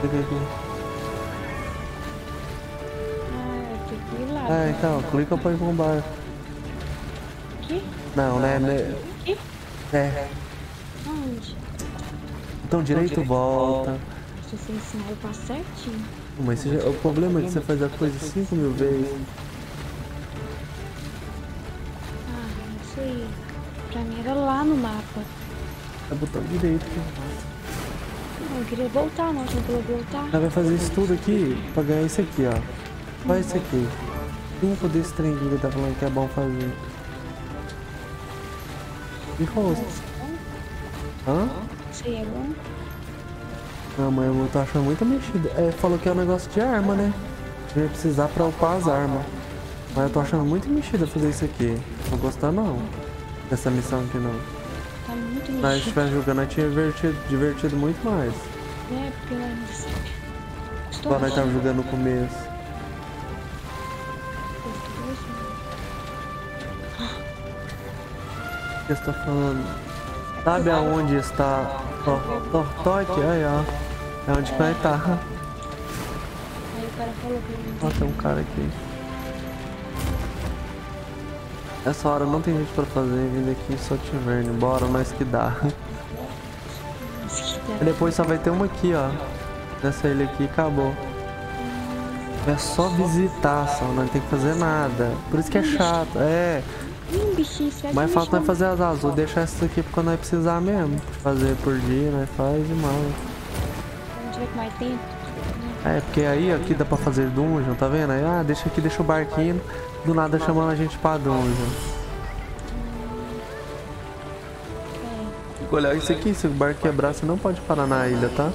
Clica aqui. Ah, então, clica pra ir pra um bar. Aqui? Não, né? né? Aqui? É. Onde? Então direito volta. Se você ensinar, eu passo certinho. Mas já- o problema é que você faz a coisa 5 mil vezes. Ah, não sei. Pra mim era lá no mapa. É botão direito. Não, eu queria voltar, não. Não falou voltar. Ela vai fazer isso tudo aqui pra ganhar isso aqui, ó. Só isso aqui. Cinco desse trem que ele tá falando que é bom fazer. E rosto. Hã? Isso aí é bom? Não, mas eu tô achando muito mexido. É, falou que é um negócio de arma, né? Eu ia precisar pra upar as armas. Mas eu tô achando muito mexida fazer isso aqui. Não tô gostando não. Dessa missão aqui não. Tá muito Mas se estiver jogando, eu tinha divertido, divertido muito mais. É, porque lá Estou Igual nós tava jogando no começo. Que tá falando? Sabe aonde está Tortoque? Aí, ó. É onde que nós tá. Ele Ó, tem um cara aqui. Essa hora não tem gente pra fazer, vindo aqui em Sotiverne. Bora, nós que dá. E depois só vai ter uma aqui, ó. Nessa ilha aqui acabou. É só visitar, só, não tem que fazer nada. Por isso que é chato, é. Ih, bichinho, será Mas falta nós fazer as azul, deixar essas aqui pra quando nós precisar mesmo. Fazer por dia, nós faz e mal. Quando tiver com mais tempo. É, porque aí aqui dá pra fazer dungeon, tá vendo? Aí, ah, deixa aqui, deixa o barquinho. Do nada chamando a gente pra dungeon. Olha, isso aqui, se o barco quebrar, você não pode parar na ilha, tá?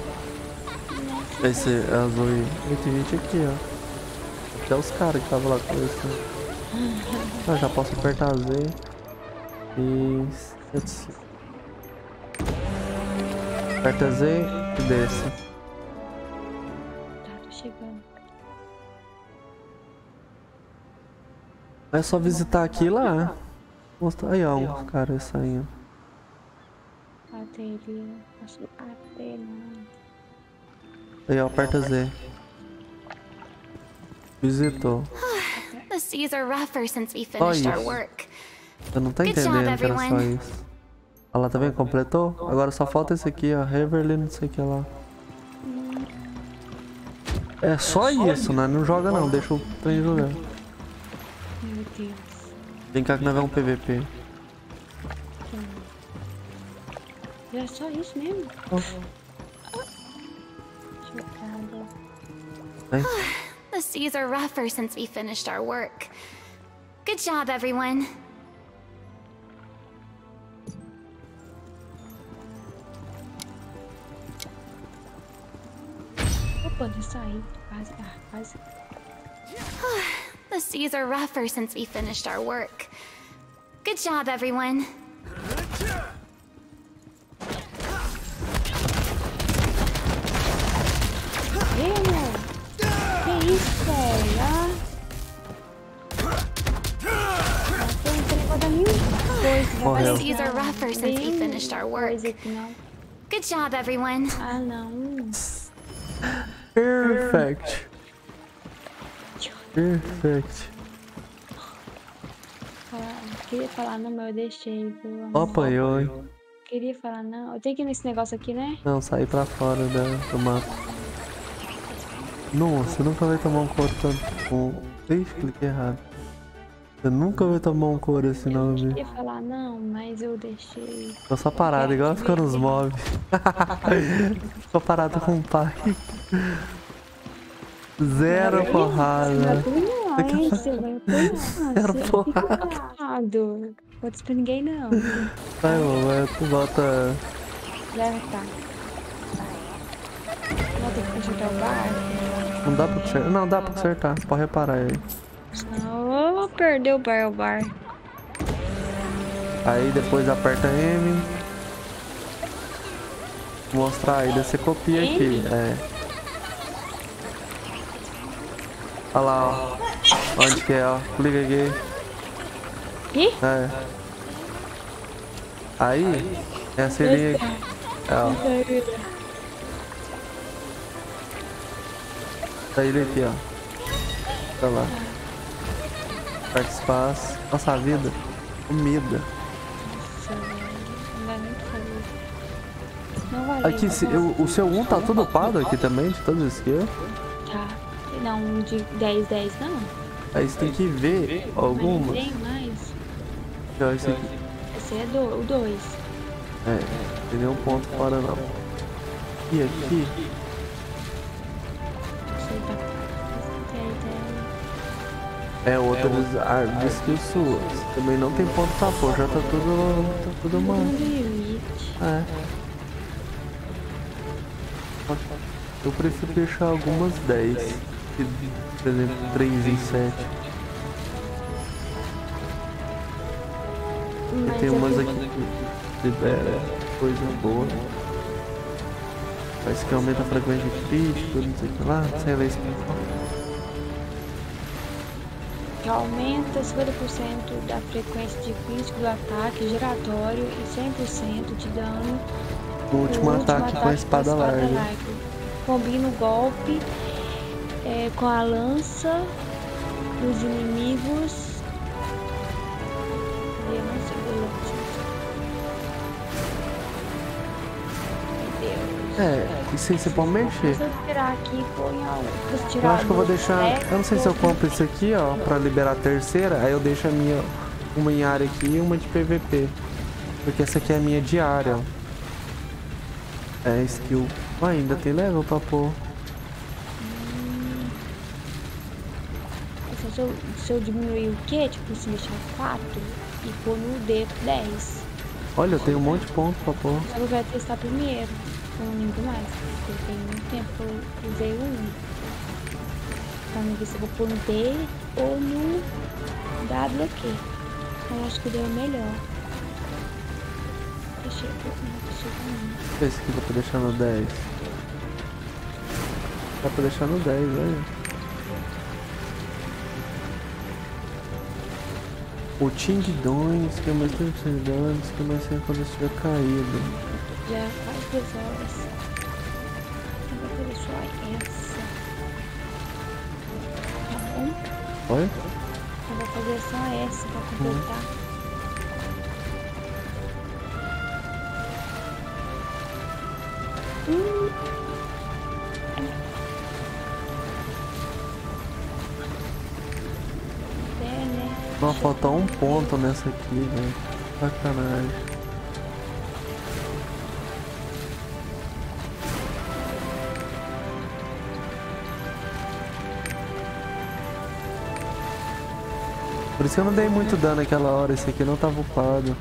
Esse azul aí. E tem gente aqui, ó. Até os caras que estavam lá conversando. Ah, já posso apertar Z. E... Aperta Z e desce. Tá, tô chegando. É só visitar aqui e lá. Mostra... Aí, ó, um cara saindo. Bateria. Acho que até não. Aí, ó, aperta Z. Visitou. The seas are rougher since we finished our work. Eu não tô entendendo que era só isso. Olha lá, tá vendo? Completou? Agora só falta esse aqui, ó. Heverly, não sei o que lá. É só isso, né? Não joga não, deixa o trem jogar. Meu Deus. Vem cá que nós vamos um PVP. É só isso mesmo? Ó. Chocada. Vem. Seas are rougher since we finished our work. Good job, everyone. The seas are rougher since we finished our work. Good job, everyone. Our work. Good job, everyone. Ah, não. Perfect. Perfect. Falar- Queria falar não, mas eu deixei. viu, amor? Ó, apanhou, hein? Queria falar não. Eu tenho que ir nesse negócio aqui, né? Não, saí pra fora da, do mapa. Nossa, nunca vai tomar um couro tanto. Um... Ixi, cliquei errado. Você nunca vai tomar um couro assim, não, Eu viu? queria falar não, mas eu deixei. Tô só parado, igual ficando nos mobs. Ficou parado com o pai. Zero porrada. Não, hein? Você vai Zero Você porrada. Vou dizer pra ninguém, não. Vai, vai, tu volta. Leva tá. Ter que consertar o bar. Não dá pra consertar. Não, dá pra consertar. Pode reparar aí. Não, vou perder o bar, o bar. Aí depois aperta M. Mostrar aí, você copia aqui. É. Olha lá, ó. Onde que é, ó. Clica aqui. Ih, É. Aí, essa linha aqui. É, ó. Essa ilha aqui, ó. Tá lá. Aperta espaço. Nossa a vida. Comida. Nossa, velho. Não dá nem pra fazer. Não valeu. Aqui, se, o, o seu 1 tá tudo upado aqui também, de todos os esquerdos. Tá. Não, um de 10, 10 não. Aí você tem que ver algumas. Mas tem mais. Esse aqui. Esse é do, o 2. É, tem nenhum ponto fora não. E aqui, é outras árvores que suas. Também não tem ponto pra pôr, já tá tudo. tá tudo mal. limite. É. Eu prefiro deixar algumas 10. Por exemplo, 3 em 7. E tem umas aqui que libera coisa boa. Parece que aumenta a frequência crítica, não sei o que lá, sei lá explicar. Que aumenta 50% da frequência de crítico do ataque giratório e 100% de dano O último no ataque com a espada larga. Combina o golpe é, com a lança dos inimigos. É, isso aí você pode mexer. Se eu tirar aqui e acho que eu vou deixar. Eu não sei se eu compro isso aqui, ó, pra liberar a terceira. Aí eu deixo a minha. Uma em área aqui e uma de PVP. Porque essa aqui é a minha diária, ó. É skill. Ah, ainda tem level pra pôr. Se eu, se eu diminuir o quê? Tipo, se deixar 4 e pôr no D 10. Olha, eu tenho um monte de ponto pra pôr. Só que eu quero testar primeiro. Eu não lembro mais. Porque tem muito tempo que eu usei o 1. Pra não ver se eu vou pôr no D ou no W aqui. Eu acho que o D o melhor. Deixa eu ver. Esse aqui dá pra deixar no 10. Dá pra deixar no 10, olha. O Ting é mais 30% de que é mais 100 quando estiver caído. Já 2 horas. Eu vou fazer só essa. Tá bom? Olha. Eu vou fazer só essa pra completar. Hum. É, né? Não, falta um ponto nessa aqui, velho. Sacanagem. Por isso que eu não dei muito dano naquela hora, esse aqui não tava upado.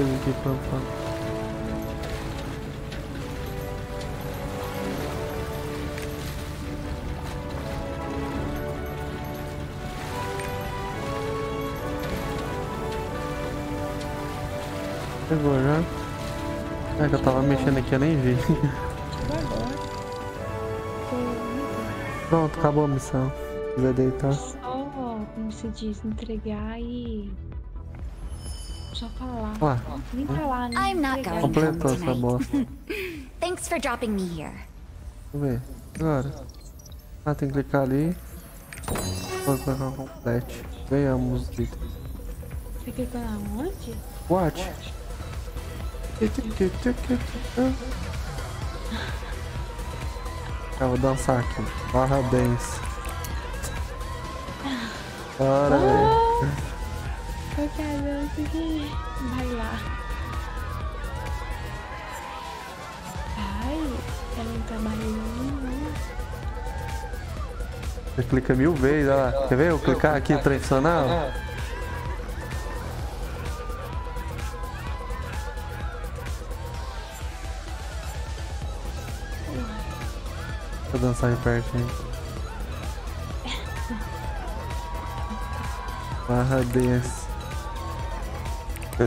Coisa aqui upar. Pegou já? É que eu tava mexendo aqui, eu nem vi. Pronto, acabou a missão. Se quiser deitar. só, como se diz, entregar e. Só falar. Lá, Nem falar, né? I'm not going completou essa tonight. bosta. Thanks for dropping me here. Vamos ver. Agora. Ah, tem que clicar ali. Vou colocar complete. Ganhamos os itens. Você clicou na onde? Watch. Eu vou dançar aqui. Barra dance. Bora, velho. Qualquer dança que vai lá. Ai, ela não tá barulhando, não. Você clica mil vezes, olha lá. Quer ver eu clicar aqui tradicional? Vou dançar aí perto, hein? Barra dance. Que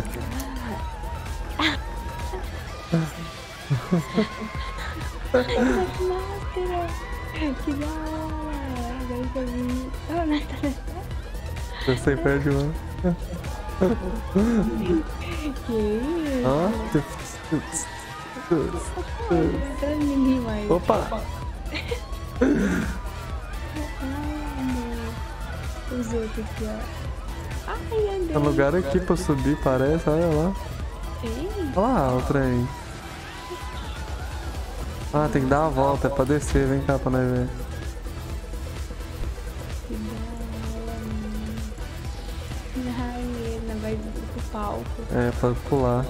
da hora! Agora que eu vi. Oh, não, tá Dancei perto de uma. Que ninguém mais. Opa! Os outros aqui, ó. Ai, andei. Tem lugar aqui pra subir, parece, olha lá. Sim. Olha lá o trem. Ah, tem que dar a volta, é pra descer, vem cá pra nós ver. Ai, vai palco. É, pra pular.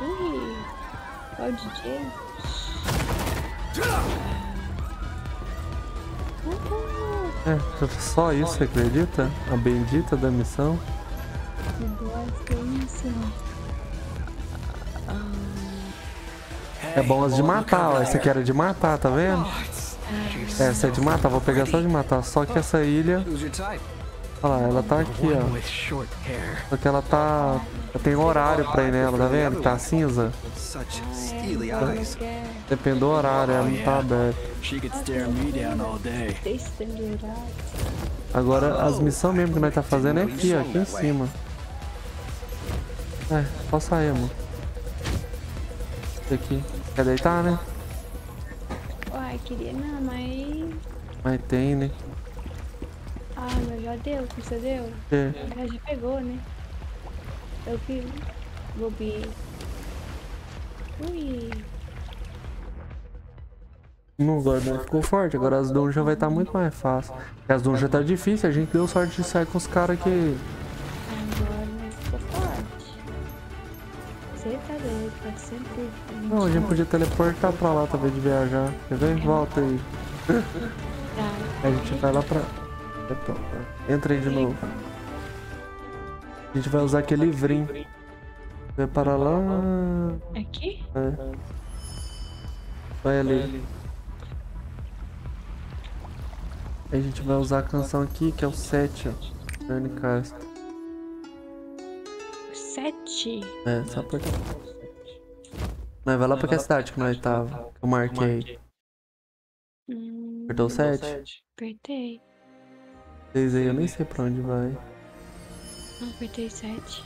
Ih, olha DJ. É, só isso, você acredita? A bendita da missão. É bom as de matar, ó. Essa aqui era de matar, tá vendo? Essa é de matar, vou pegar só de matar. Só que essa ilha. Olha lá, ela tá aqui, ó. Só que ela tá. Tem horário pra ir nela, tá vendo? Tá cinza. Depende do horário, ela não tá aberta. Agora as missões mesmo que nós tá fazendo é aqui, ó, aqui em cima. É, só sair, amor. Esse aqui. Quer deitar, né? Uai, queria não, mas. Mas tem, né? Ah, mas já deu, você deu? É. Ela já pegou, né? Eu vi. Bobiei. Ui. Não, agora ficou forte. Agora as dungeons vai estar muito mais fácil. Porque as dungeons tá difícil, a gente deu sorte de sair com os caras que. Agora ficou forte. Você tá doido, pode sempre. Não, a gente podia teleportar pra lá talvez de viajar. Quer ver? Volta aí. Tá. A gente vai lá pra. É pronto. Entra aí de novo. A gente vai usar aquele livrinho. Vai para lá. Aqui? É. Vai ali. Aí a gente vai usar a canção aqui, que é o 7, ó. Journeycast. Sete. É, só porque. Mas vai lá pra que cidade que nós tava. Que eu marquei. Hum, Apertou o 7? apertei. Vocês aí, eu nem sei pra onde vai. Não, apertei sete.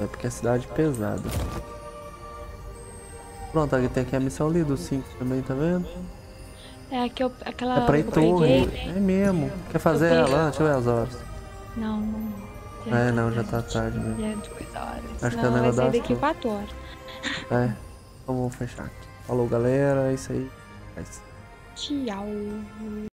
É porque é cidade pesada. Pronto, aqui tem aqui a missão ali do 5 também, tá vendo? É aqui eu, aquela. É pra ir torre. peguei, né? É mesmo. Quer fazer ela? Deixa eu ver as horas. Não, não. É, não, já tá tarde mesmo. Já é duas horas. Acho que não, é o vai sair daqui torres. quatro horas. É. Então vamos fechar aqui. Falou, galera. É isso aí. É. Tchau.